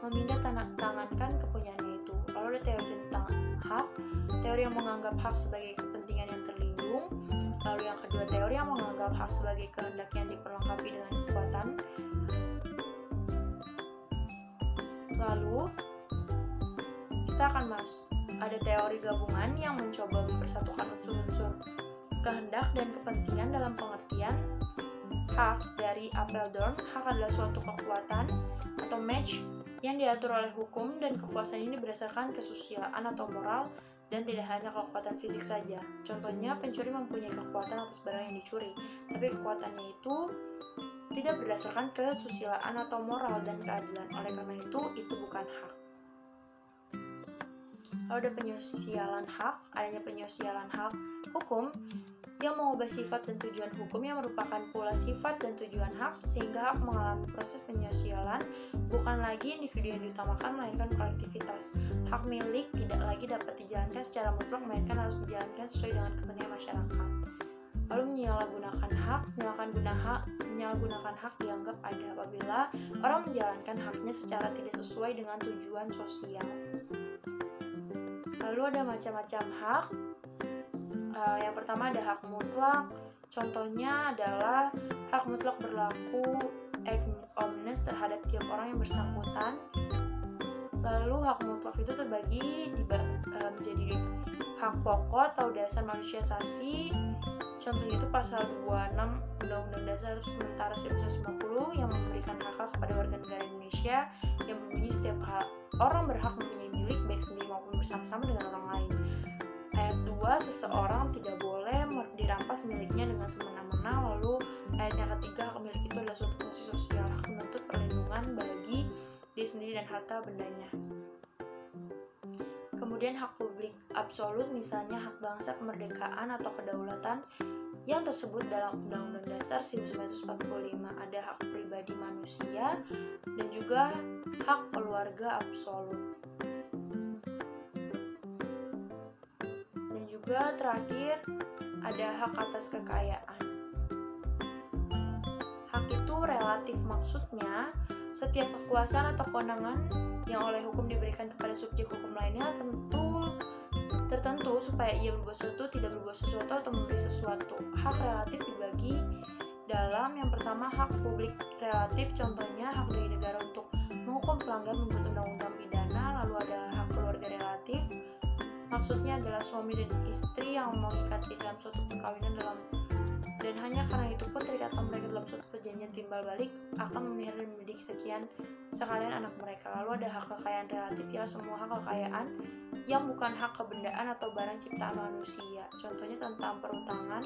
memindah tangankan kepunyaannya. Lalu ada teori tentang hak, teori yang menganggap hak sebagai kepentingan yang terlindung, lalu yang kedua teori yang menganggap hak sebagai kehendak yang diperlengkapi dengan kekuatan, lalu kita akan masuk ada teori gabungan yang mencoba mempersatukan unsur-unsur kehendak dan kepentingan dalam pengertian hak dari Apeldoorn, hak adalah suatu kekuatan atau match yang diatur oleh hukum dan kekuasaan ini berdasarkan kesusilaan atau moral dan tidak hanya kekuatan fisik saja. Contohnya, pencuri mempunyai kekuatan atas barang yang dicuri, tapi kekuatannya itu tidak berdasarkan kesusilaan atau moral dan keadilan. Oleh karena itu, itu bukan hak. Lalu ada penyusialan hak, adanya penyusialan hak hukum yang mengubah sifat dan tujuan hukum yang merupakan pula sifat dan tujuan hak sehingga hak mengalami proses penyosialan bukan lagi individu yang diutamakan melainkan kolektivitas. Hak milik tidak lagi dapat dijalankan secara mutlak melainkan harus dijalankan sesuai dengan kepentingan masyarakat. Lalu menyalahgunakan hak menyalahkan guna hak menyalahgunakan hak dianggap ada apabila orang menjalankan haknya secara tidak sesuai dengan tujuan sosial. Lalu ada macam-macam hak Uh, yang pertama ada hak mutlak. Contohnya adalah hak mutlak berlaku omnes terhadap tiap orang yang bersangkutan. Lalu hak mutlak itu terbagi uh, menjadi hak pokok atau dasar manusia sasi. Contohnya itu pasal 26 Undang-Undang Dasar Sementara 1950 yang memberikan hak kepada warga negara Indonesia yang berbunyi setiap hak orang berhak mempunyai milik baik sendiri maupun bersama-sama dengan orang lain ayat 2 seseorang tidak boleh dirampas miliknya dengan semena-mena lalu ayat yang ketiga hak milik itu adalah suatu fungsi sosial hak menuntut perlindungan bagi diri sendiri dan harta bendanya. Kemudian hak publik absolut misalnya hak bangsa kemerdekaan atau kedaulatan yang tersebut dalam Undang-Undang Dasar 1945 ada hak pribadi manusia dan juga hak keluarga absolut juga terakhir ada hak atas kekayaan. Hak itu relatif maksudnya setiap kekuasaan atau kewenangan yang oleh hukum diberikan kepada subjek hukum lainnya tentu tertentu supaya ia berbuat sesuatu, tidak berbuat sesuatu atau memberi sesuatu. Hak relatif dibagi dalam yang pertama hak publik relatif contohnya hak dari negara untuk menghukum pelanggar membuat undang-undang pidana lalu ada hak keluarga relatif Maksudnya adalah suami dan istri yang mengikat di dalam suatu perkawinan dalam dan hanya karena itu pun terikatlah mereka dalam suatu perjanjian timbal balik akan memelihara dan mendidik sekian sekalian anak mereka. Lalu ada hak kekayaan relatif ya semua hak kekayaan yang bukan hak kebendaan atau barang ciptaan manusia. Contohnya tentang perutangan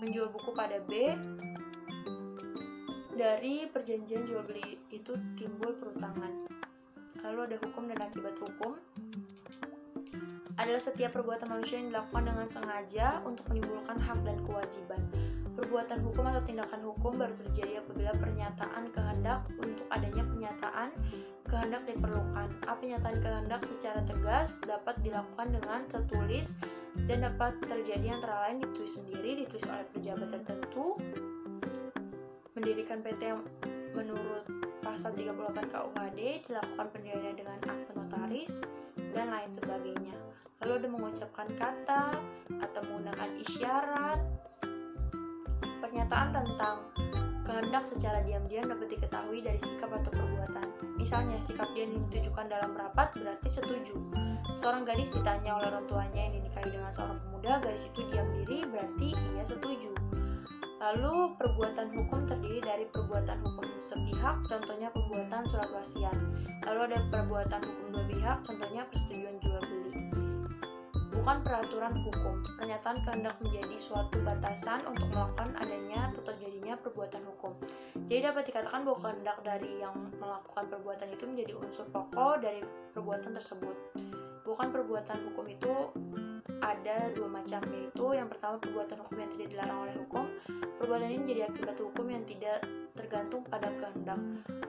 menjual buku pada B dari perjanjian jual beli itu timbul perutangan lalu ada hukum dan akibat hukum adalah setiap perbuatan manusia yang dilakukan dengan sengaja untuk menimbulkan hak dan kewajiban Perbuatan hukum atau tindakan hukum baru terjadi apabila pernyataan kehendak untuk adanya pernyataan kehendak diperlukan. A pernyataan kehendak secara tegas dapat dilakukan dengan tertulis dan dapat terjadi antara lain ditulis sendiri, ditulis oleh pejabat tertentu, mendirikan PT yang menurut pasal 38 KUHD, dilakukan pendiriannya dengan akte notaris, dan lain sebagainya. Lalu ada mengucapkan kata atau menggunakan isyarat, Pernyataan tentang kehendak secara diam-diam dapat diketahui dari sikap atau perbuatan. Misalnya, sikap dia ditujukan dalam rapat berarti setuju. Seorang gadis ditanya oleh orang tuanya yang dinikahi dengan seorang pemuda, gadis itu diam diri berarti ia setuju. Lalu, perbuatan hukum terdiri dari perbuatan hukum sepihak, contohnya perbuatan surat wasiat. Lalu ada perbuatan hukum dua pihak, contohnya persetujuan jual beli bukan peraturan hukum. Pernyataan kehendak menjadi suatu batasan untuk melakukan adanya atau terjadinya perbuatan hukum. Jadi dapat dikatakan bahwa kehendak dari yang melakukan perbuatan itu menjadi unsur pokok dari perbuatan tersebut. Bukan perbuatan hukum itu ada dua macam yaitu yang pertama perbuatan hukum yang tidak dilarang oleh hukum. Perbuatan ini menjadi akibat hukum yang tidak tergantung pada kehendak.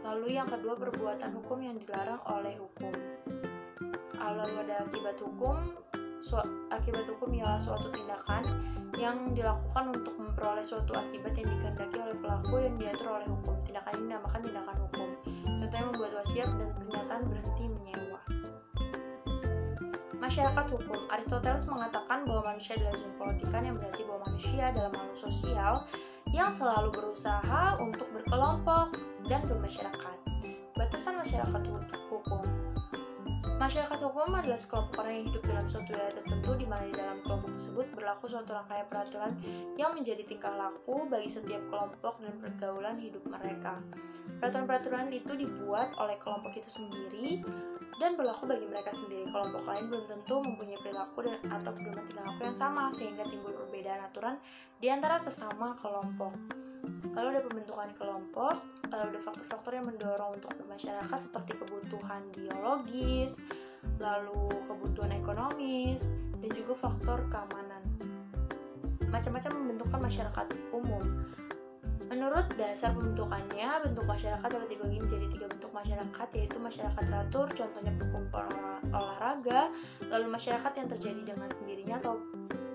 Lalu yang kedua perbuatan hukum yang dilarang oleh hukum. Lalu ada akibat hukum akibat hukum ialah suatu tindakan yang dilakukan untuk memperoleh suatu akibat yang dikehendaki oleh pelaku dan diatur oleh hukum. Tindakan ini dinamakan tindakan hukum. Contohnya membuat wasiat dan pernyataan berhenti menyewa. Masyarakat hukum Aristoteles mengatakan bahwa manusia adalah zoologikan yang berarti bahwa manusia adalah makhluk sosial yang selalu berusaha untuk berkelompok dan bermasyarakat. Batasan masyarakat hukum Masyarakat hukum adalah sekelompok orang yang hidup dalam suatu wilayah tertentu di mana di dalam kelompok tersebut berlaku suatu rangkaian peraturan yang menjadi tingkah laku bagi setiap kelompok dan pergaulan hidup mereka. Peraturan-peraturan itu dibuat oleh kelompok itu sendiri dan berlaku bagi mereka sendiri. Kelompok lain belum tentu mempunyai perilaku dan atau pedoman tingkah laku yang sama sehingga timbul perbedaan aturan di antara sesama kelompok. Lalu ada pembentukan kelompok, lalu ada faktor-faktor yang mendorong untuk bermasyarakat seperti kebutuhan biologis, lalu kebutuhan ekonomis, dan juga faktor keamanan. Macam-macam membentukkan masyarakat umum. Menurut dasar pembentukannya, bentuk masyarakat dapat dibagi menjadi tiga bentuk masyarakat, yaitu masyarakat teratur, contohnya perkumpulan olahraga, lalu masyarakat yang terjadi dengan sendirinya atau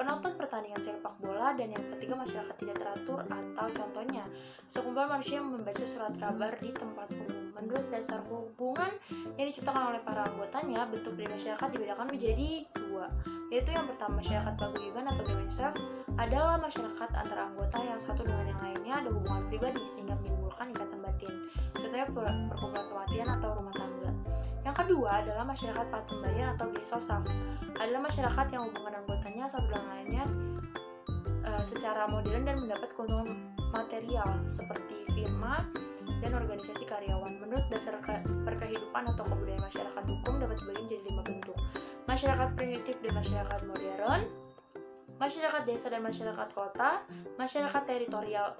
penonton pertandingan sepak bola, dan yang ketiga masyarakat tidak teratur atau contohnya sekumpulan manusia yang membaca surat kabar di tempat umum. Menurut dasar hubungan yang diciptakan oleh para anggotanya, bentuk dari masyarakat dibedakan menjadi dua, yaitu yang pertama masyarakat paguyuban atau self adalah masyarakat antara anggota yang satu dengan yang lainnya ada hubungan pribadi sehingga menimbulkan ikatan batin. Contohnya perkumpulan kematian atau rumah tangga. Yang kedua adalah masyarakat patembayan atau gesosaf. Adalah masyarakat yang hubungan anggotanya satu dengan lainnya e, secara modern dan mendapat keuntungan material seperti firma dan organisasi karyawan. Menurut dasar ke perkehidupan atau kebudayaan masyarakat hukum dapat dibagi menjadi lima bentuk. Masyarakat primitif dan masyarakat modern, masyarakat desa dan masyarakat kota, masyarakat teritorial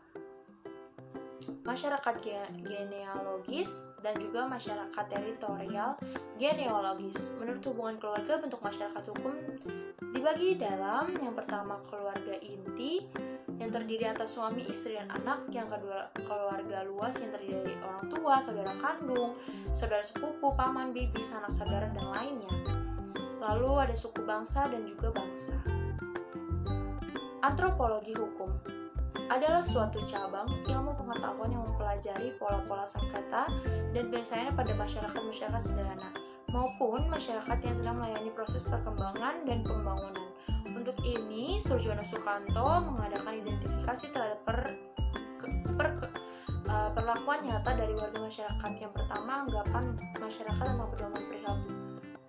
masyarakat genealogis, dan juga masyarakat teritorial genealogis. Menurut hubungan keluarga, bentuk masyarakat hukum dibagi dalam yang pertama keluarga inti yang terdiri atas suami, istri, dan anak, yang kedua keluarga luas yang terdiri dari orang tua, saudara kandung, saudara sepupu, paman, bibi, sanak saudara, dan lainnya. Lalu ada suku bangsa dan juga bangsa. Antropologi hukum adalah suatu cabang ilmu pengetahuan yang mempelajari pola-pola sengketa dan biasanya pada masyarakat-masyarakat sederhana maupun masyarakat yang sedang melayani proses perkembangan dan pembangunan. Untuk ini, Surjono Sukanto mengadakan identifikasi terhadap per, per, uh, perlakuan nyata dari warga masyarakat. Yang pertama, anggapan masyarakat yang berdoman perihal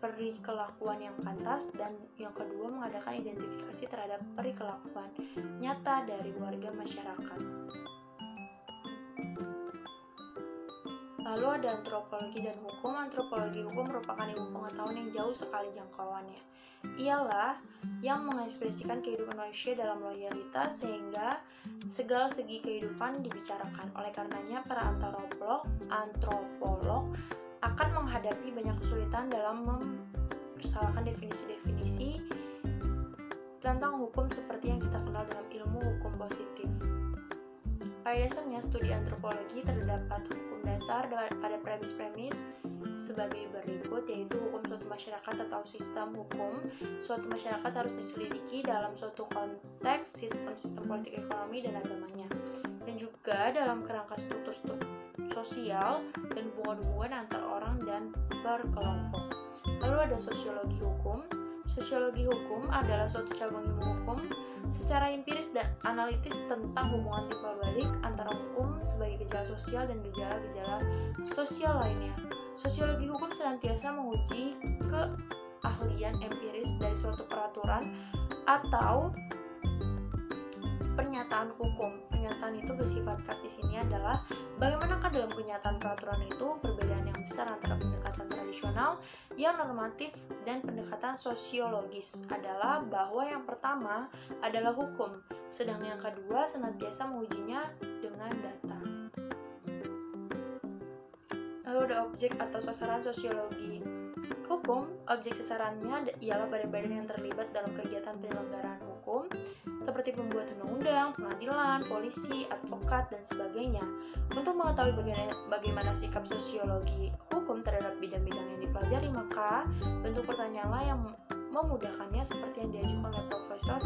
perikelakuan yang pantas dan yang kedua mengadakan identifikasi terhadap perikelakuan nyata dari warga masyarakat. Lalu ada antropologi dan hukum. Antropologi hukum merupakan ilmu pengetahuan yang jauh sekali jangkauannya. Ialah yang mengekspresikan kehidupan manusia dalam loyalitas sehingga segala segi kehidupan dibicarakan. Oleh karenanya, para antropolog, antropolog akan menghadapi banyak kesulitan dalam mempersalahkan definisi-definisi tentang hukum seperti yang kita kenal dalam ilmu hukum positif. Pada dasarnya, studi antropologi terdapat hukum dasar pada premis-premis sebagai berikut, yaitu hukum suatu masyarakat atau sistem hukum. Suatu masyarakat harus diselidiki dalam suatu konteks sistem-sistem politik ekonomi dan agamanya. Dan juga dalam kerangka struktur-struktur sosial dan hubungan-hubungan antar orang dan berkelompok. Lalu ada sosiologi hukum. Sosiologi hukum adalah suatu cabang ilmu hukum secara empiris dan analitis tentang hubungan timbal balik antara hukum sebagai gejala sosial dan gejala-gejala sosial lainnya. Sosiologi hukum senantiasa menguji keahlian empiris dari suatu peraturan atau pernyataan hukum. Pernyataan itu bersifat khas di sini adalah bagaimanakah dalam kenyataan peraturan itu perbedaan yang besar antara pendekatan tradisional yang normatif dan pendekatan sosiologis adalah bahwa yang pertama adalah hukum, sedang yang kedua senantiasa mengujinya dengan data. Lalu ada objek atau sasaran sosiologi hukum, objek sasarannya ialah badan-badan yang terlibat dalam kegiatan penyelenggaraan hukum, seperti pembuat undang-undang, pengadilan, polisi, advokat, dan sebagainya. Untuk mengetahui bagaimana, bagaimana sikap sosiologi hukum terhadap bidang-bidang yang dipelajari, maka bentuk pertanyaanlah yang memudahkannya seperti yang diajukan oleh Profesor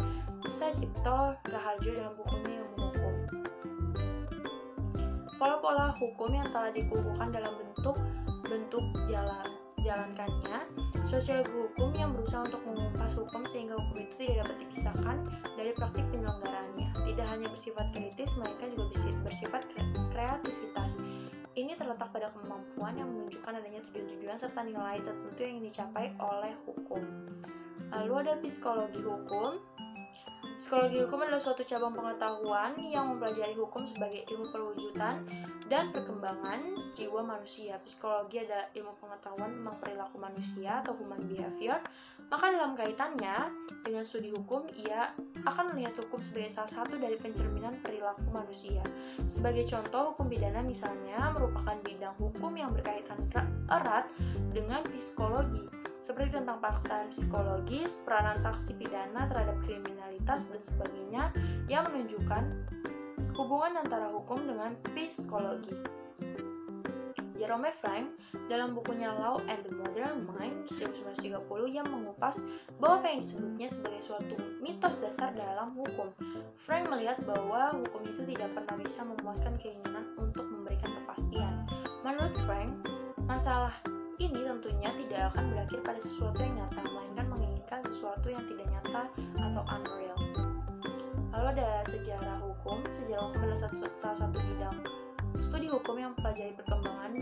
Sajipto Raharjo dalam bukunya yang menghukum. Pola-pola hukum yang telah dikukuhkan dalam bentuk bentuk jalan jalankannya sosiologi hukum yang berusaha untuk mengupas hukum sehingga hukum itu tidak dapat dipisahkan dari praktik penyelenggaraannya. Tidak hanya bersifat kritis, melainkan juga bersifat kreativitas. Ini terletak pada kemampuan yang menunjukkan adanya tujuan-tujuan serta nilai tertentu yang dicapai oleh hukum. Lalu ada psikologi hukum, Psikologi hukum adalah suatu cabang pengetahuan yang mempelajari hukum sebagai ilmu perwujudan dan perkembangan jiwa manusia. Psikologi adalah ilmu pengetahuan tentang perilaku manusia atau human behavior. Maka dalam kaitannya dengan studi hukum, ia akan melihat hukum sebagai salah satu dari pencerminan perilaku manusia. Sebagai contoh, hukum pidana misalnya merupakan bidang hukum yang berkaitan erat dengan psikologi seperti tentang paksaan psikologis, peranan saksi pidana terhadap kriminalitas, dan sebagainya yang menunjukkan hubungan antara hukum dengan psikologi. Jerome Frank dalam bukunya Law and the Modern Mind 1930 yang mengupas bahwa apa yang disebutnya sebagai suatu mitos dasar dalam hukum. Frank melihat bahwa hukum itu tidak pernah bisa memuaskan keinginan untuk memberikan kepastian. Menurut Frank, masalah ini tentunya tidak akan berakhir pada sesuatu yang nyata, melainkan menginginkan sesuatu yang tidak nyata atau unreal. Lalu ada sejarah hukum. Sejarah hukum adalah satu, salah satu bidang studi hukum yang mempelajari perkembangan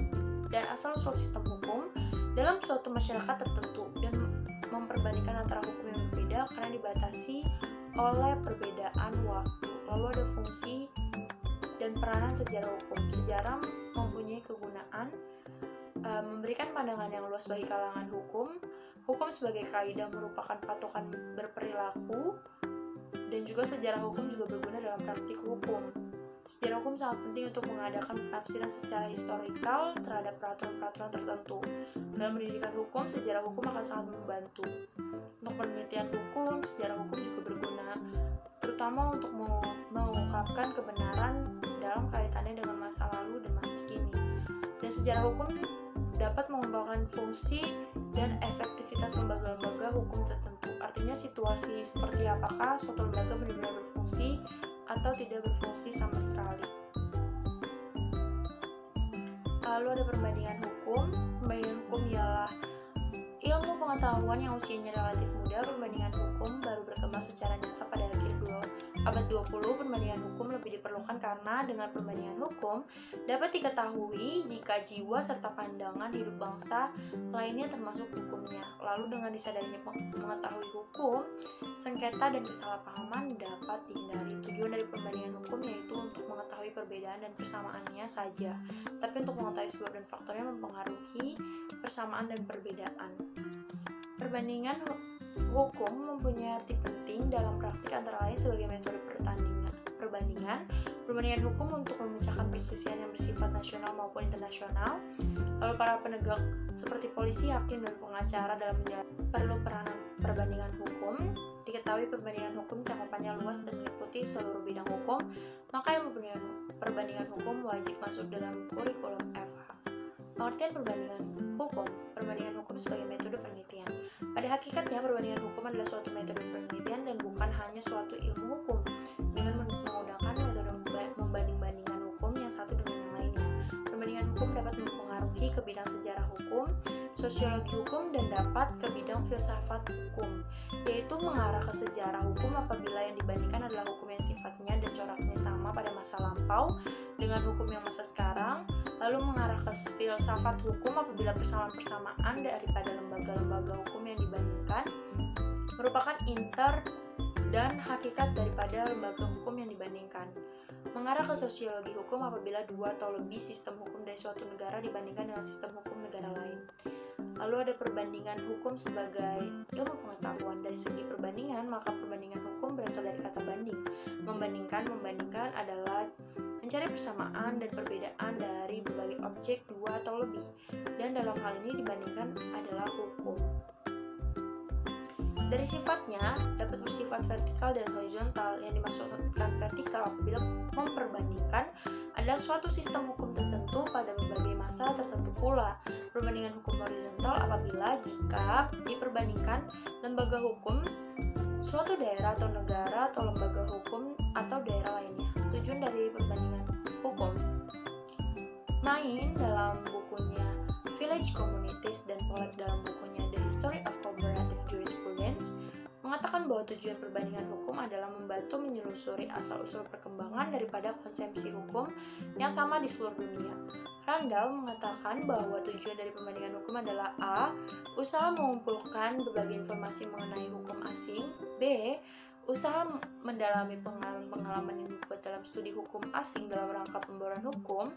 dan asal-usul sistem hukum dalam suatu masyarakat tertentu dan memperbandingkan antara hukum yang berbeda karena dibatasi oleh perbedaan waktu. Lalu ada fungsi dan peranan sejarah hukum. Sejarah mempunyai kegunaan uh, memberikan pandangan yang luas bagi kalangan hukum. Hukum sebagai kaidah merupakan patokan berperilaku dan juga sejarah hukum juga berguna dalam praktik hukum. Sejarah hukum sangat penting untuk mengadakan penafsiran secara historikal terhadap peraturan-peraturan tertentu. Dalam pendidikan hukum, sejarah hukum akan sangat membantu. Untuk penelitian hukum, sejarah hukum juga berguna, terutama untuk mengungkapkan kebenaran dalam kaitannya dengan masa lalu dan masa kini. Dan sejarah hukum dapat mengembangkan fungsi dan efektivitas lembaga-lembaga hukum tertentu. Artinya situasi seperti apakah suatu lembaga benar-benar berfungsi atau tidak berfungsi sama sekali. Lalu ada perbandingan hukum. Perbandingan hukum ialah ilmu pengetahuan yang usianya relatif muda. Perbandingan hukum baru berkembang secara nyata pada akhir abad 20 perbandingan hukum lebih diperlukan karena dengan perbandingan hukum dapat diketahui jika jiwa serta pandangan hidup bangsa lainnya termasuk hukumnya. Lalu dengan disadarinya mengetahui hukum, sengketa dan kesalahpahaman dapat dihindari. Tujuan dari perbandingan hukum yaitu untuk mengetahui perbedaan dan persamaannya saja, tapi untuk mengetahui sebab dan faktornya mempengaruhi persamaan dan perbedaan. Perbandingan hukum mempunyai arti penting dalam praktik antara lain sebagai metode pertandingan perbandingan perbandingan hukum untuk memecahkan perselisihan yang bersifat nasional maupun internasional. Lalu para penegak seperti polisi hakim dan pengacara dalam perlu peranan perbandingan hukum diketahui perbandingan hukum cakupannya luas dan meliputi seluruh bidang hukum maka yang perbandingan hukum wajib masuk dalam kurikulum FH pengertian perbandingan hukum perbandingan hukum sebagai metode penelitian pada hakikatnya, perbandingan hukum adalah suatu metode penelitian dan bukan hanya suatu ilmu hukum. Perbandingan hukum dapat mempengaruhi ke bidang sejarah hukum, sosiologi hukum, dan dapat ke bidang filsafat hukum, yaitu mengarah ke sejarah hukum apabila yang dibandingkan adalah hukum yang sifatnya dan coraknya sama pada masa lampau dengan hukum yang masa sekarang, lalu mengarah ke filsafat hukum apabila persamaan-persamaan daripada lembaga-lembaga hukum yang dibandingkan merupakan inter dan hakikat daripada lembaga hukum yang dibandingkan. Mengarah ke sosiologi hukum apabila dua atau lebih sistem hukum dari suatu negara dibandingkan dengan sistem hukum negara lain. Lalu ada perbandingan hukum sebagai ilmu pengetahuan. Dari segi perbandingan, maka perbandingan hukum berasal dari kata banding. Membandingkan, membandingkan adalah mencari persamaan dan perbedaan dari berbagai objek dua atau lebih. Dan dalam hal ini dibandingkan adalah hukum. Dari sifatnya, dapat bersifat vertikal dan horizontal. Yang dimaksudkan vertikal apabila memperbandingkan adalah suatu sistem hukum tertentu pada berbagai masa tertentu pula. Perbandingan hukum horizontal apabila jika diperbandingkan lembaga hukum suatu daerah atau negara atau lembaga hukum atau daerah lainnya. Tujuan dari perbandingan hukum main dalam bukunya Village Communities dan Pollak dalam bukunya The History of Comparative Jurisprudence mengatakan bahwa tujuan perbandingan hukum adalah membantu menyelusuri asal-usul perkembangan daripada konsepsi hukum yang sama di seluruh dunia. Randall mengatakan bahwa tujuan dari perbandingan hukum adalah A. Usaha mengumpulkan berbagai informasi mengenai hukum asing B. Usaha mendalami pengalaman-pengalaman yang dibuat dalam studi hukum asing dalam rangka pembaruan hukum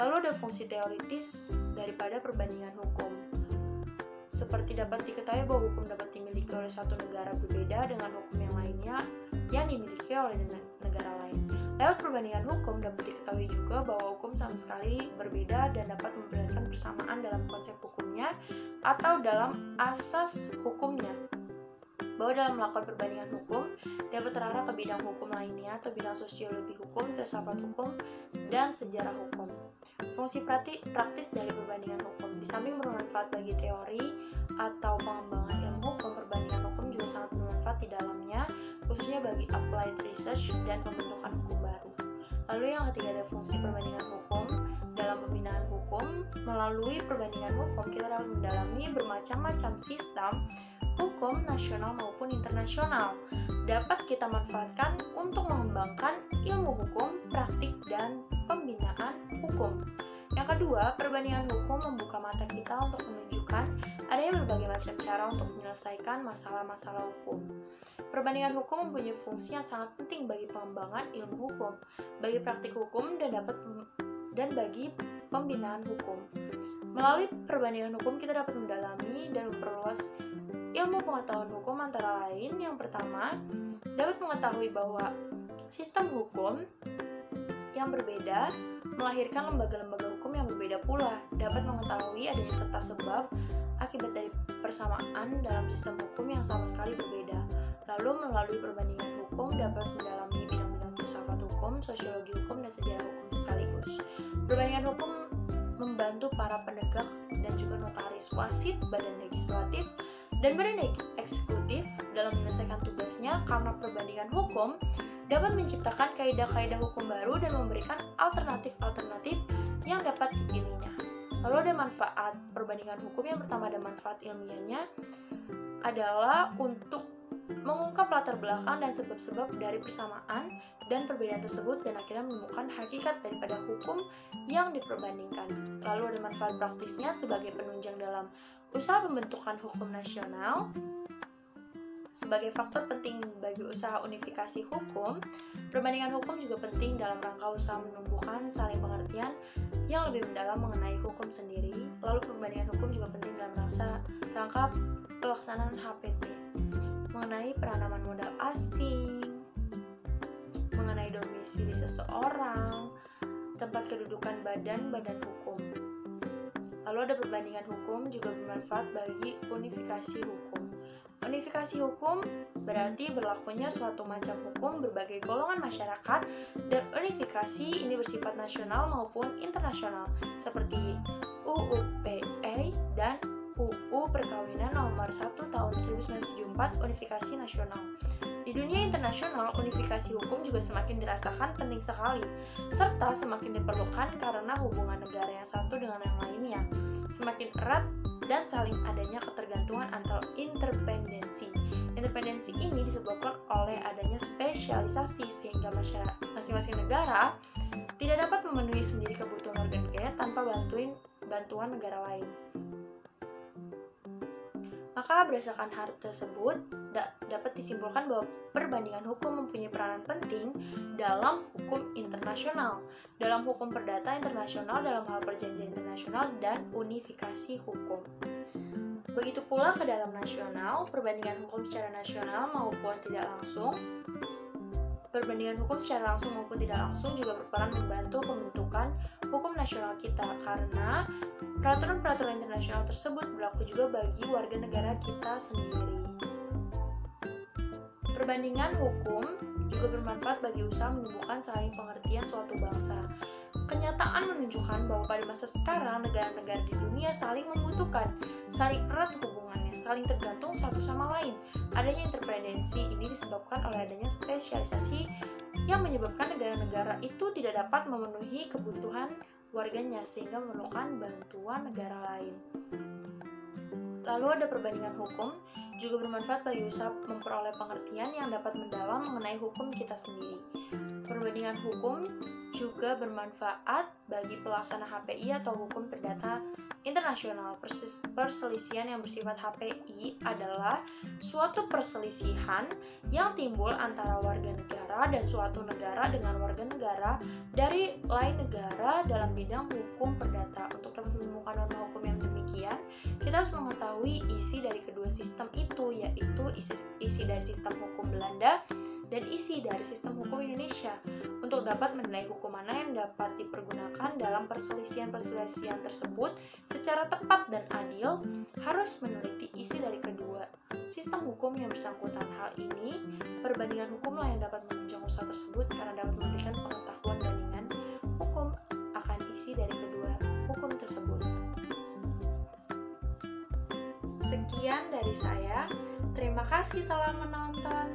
Lalu ada fungsi teoritis daripada perbandingan hukum. Seperti dapat diketahui bahwa hukum dapat dimiliki oleh satu negara berbeda dengan hukum yang lainnya yang dimiliki oleh negara lain. Lewat perbandingan hukum dapat diketahui juga bahwa hukum sama sekali berbeda dan dapat memperlihatkan persamaan dalam konsep hukumnya atau dalam asas hukumnya bahwa dalam melakukan perbandingan hukum dapat terarah ke bidang hukum lainnya atau bidang sosiologi hukum, filsafat hukum, dan sejarah hukum. Fungsi praktis dari perbandingan hukum di samping bermanfaat bagi teori atau pengembangan ilmu hukum, perbandingan hukum juga sangat bermanfaat di dalamnya, khususnya bagi applied research dan pembentukan hukum baru. Lalu yang ketiga ada fungsi perbandingan hukum dalam pembinaan hukum. Melalui perbandingan hukum kita dapat mendalami bermacam-macam sistem hukum nasional maupun internasional dapat kita manfaatkan untuk mengembangkan ilmu hukum, praktik, dan pembinaan hukum. Yang kedua, perbandingan hukum membuka mata kita untuk menunjukkan adanya berbagai macam cara untuk menyelesaikan masalah-masalah hukum. Perbandingan hukum mempunyai fungsi yang sangat penting bagi pengembangan ilmu hukum, bagi praktik hukum dan dapat dan bagi pembinaan hukum. Melalui perbandingan hukum kita dapat mendalami dan memperluas ilmu pengetahuan hukum antara lain yang pertama dapat mengetahui bahwa sistem hukum yang berbeda melahirkan lembaga-lembaga hukum yang berbeda pula. Dapat mengetahui adanya serta sebab akibat dari persamaan dalam sistem hukum yang sama sekali berbeda. Lalu melalui perbandingan hukum dapat mendalami bidang-bidang filsafat hukum, sosiologi hukum, dan sejarah hukum sekaligus. Perbandingan hukum membantu para penegak dan juga notaris wasit badan legislatif dan badan eksekutif dalam menyelesaikan tugasnya karena perbandingan hukum dapat menciptakan kaidah-kaidah hukum baru dan memberikan alternatif-alternatif yang dapat dipilihnya. Lalu ada manfaat perbandingan hukum yang pertama ada manfaat ilmiahnya adalah untuk mengungkap latar belakang dan sebab-sebab dari persamaan dan perbedaan tersebut dan akhirnya menemukan hakikat daripada hukum yang diperbandingkan. Lalu ada manfaat praktisnya sebagai penunjang dalam usaha pembentukan hukum nasional. Sebagai faktor penting bagi usaha unifikasi hukum, perbandingan hukum juga penting dalam rangka usaha menumbuhkan saling pengertian yang lebih mendalam mengenai hukum sendiri. Lalu perbandingan hukum juga penting dalam rangka, rangka pelaksanaan HPT mengenai penanaman modal asing, mengenai domisili seseorang, tempat kedudukan badan-badan hukum. Lalu ada perbandingan hukum juga bermanfaat bagi unifikasi hukum. Unifikasi hukum berarti berlakunya suatu macam hukum berbagai golongan masyarakat dan unifikasi ini bersifat nasional maupun internasional seperti UU PE dan UU Perkawinan nomor 1 tahun 1974 Unifikasi Nasional. Di dunia internasional, unifikasi hukum juga semakin dirasakan penting sekali, serta semakin diperlukan karena hubungan negara yang satu dengan yang lainnya semakin erat dan saling adanya ketergantungan atau interdependensi. Interdependensi ini disebabkan oleh adanya spesialisasi sehingga masing-masing negara tidak dapat memenuhi sendiri kebutuhan warga tanpa bantuin bantuan negara lain. Maka berdasarkan hal tersebut da dapat disimpulkan bahwa perbandingan hukum mempunyai peranan penting dalam hukum internasional, dalam hukum perdata internasional, dalam hal perjanjian internasional dan unifikasi hukum. Begitu pula ke dalam nasional, perbandingan hukum secara nasional maupun tidak langsung perbandingan hukum secara langsung maupun tidak langsung juga berperan membantu pembentukan hukum nasional kita karena peraturan-peraturan internasional tersebut berlaku juga bagi warga negara kita sendiri. Perbandingan hukum juga bermanfaat bagi usaha menumbuhkan saling pengertian suatu bangsa. Kenyataan menunjukkan bahwa pada masa sekarang negara-negara di dunia saling membutuhkan, saling erat hubungannya, saling tergantung satu sama lain. Adanya interdependensi ini disebabkan oleh adanya spesialisasi yang menyebabkan negara-negara itu tidak dapat memenuhi kebutuhan warganya sehingga memerlukan bantuan negara lain. Lalu ada perbandingan hukum juga bermanfaat bagi usaha memperoleh pengertian yang dapat mendalam mengenai hukum kita sendiri. Perbandingan hukum juga bermanfaat bagi pelaksana HPI atau hukum perdata internasional. Perselisihan yang bersifat HPI adalah suatu perselisihan yang timbul antara warga negara dan suatu negara dengan warga negara dari lain negara dalam bidang hukum perdata. Untuk menemukan norma hukum yang kita harus mengetahui isi dari kedua sistem itu, yaitu isi, isi dari sistem hukum Belanda dan isi dari sistem hukum Indonesia untuk dapat menilai hukum mana yang dapat dipergunakan dalam perselisihan-perselisihan tersebut secara tepat dan adil harus meneliti isi dari kedua sistem hukum yang bersangkutan. Hal ini, perbandingan hukumlah yang dapat menunjang usaha tersebut karena dapat memberikan pengetahuan bandingan hukum akan isi dari kedua hukum tersebut. Sekian dari saya. Terima kasih telah menonton.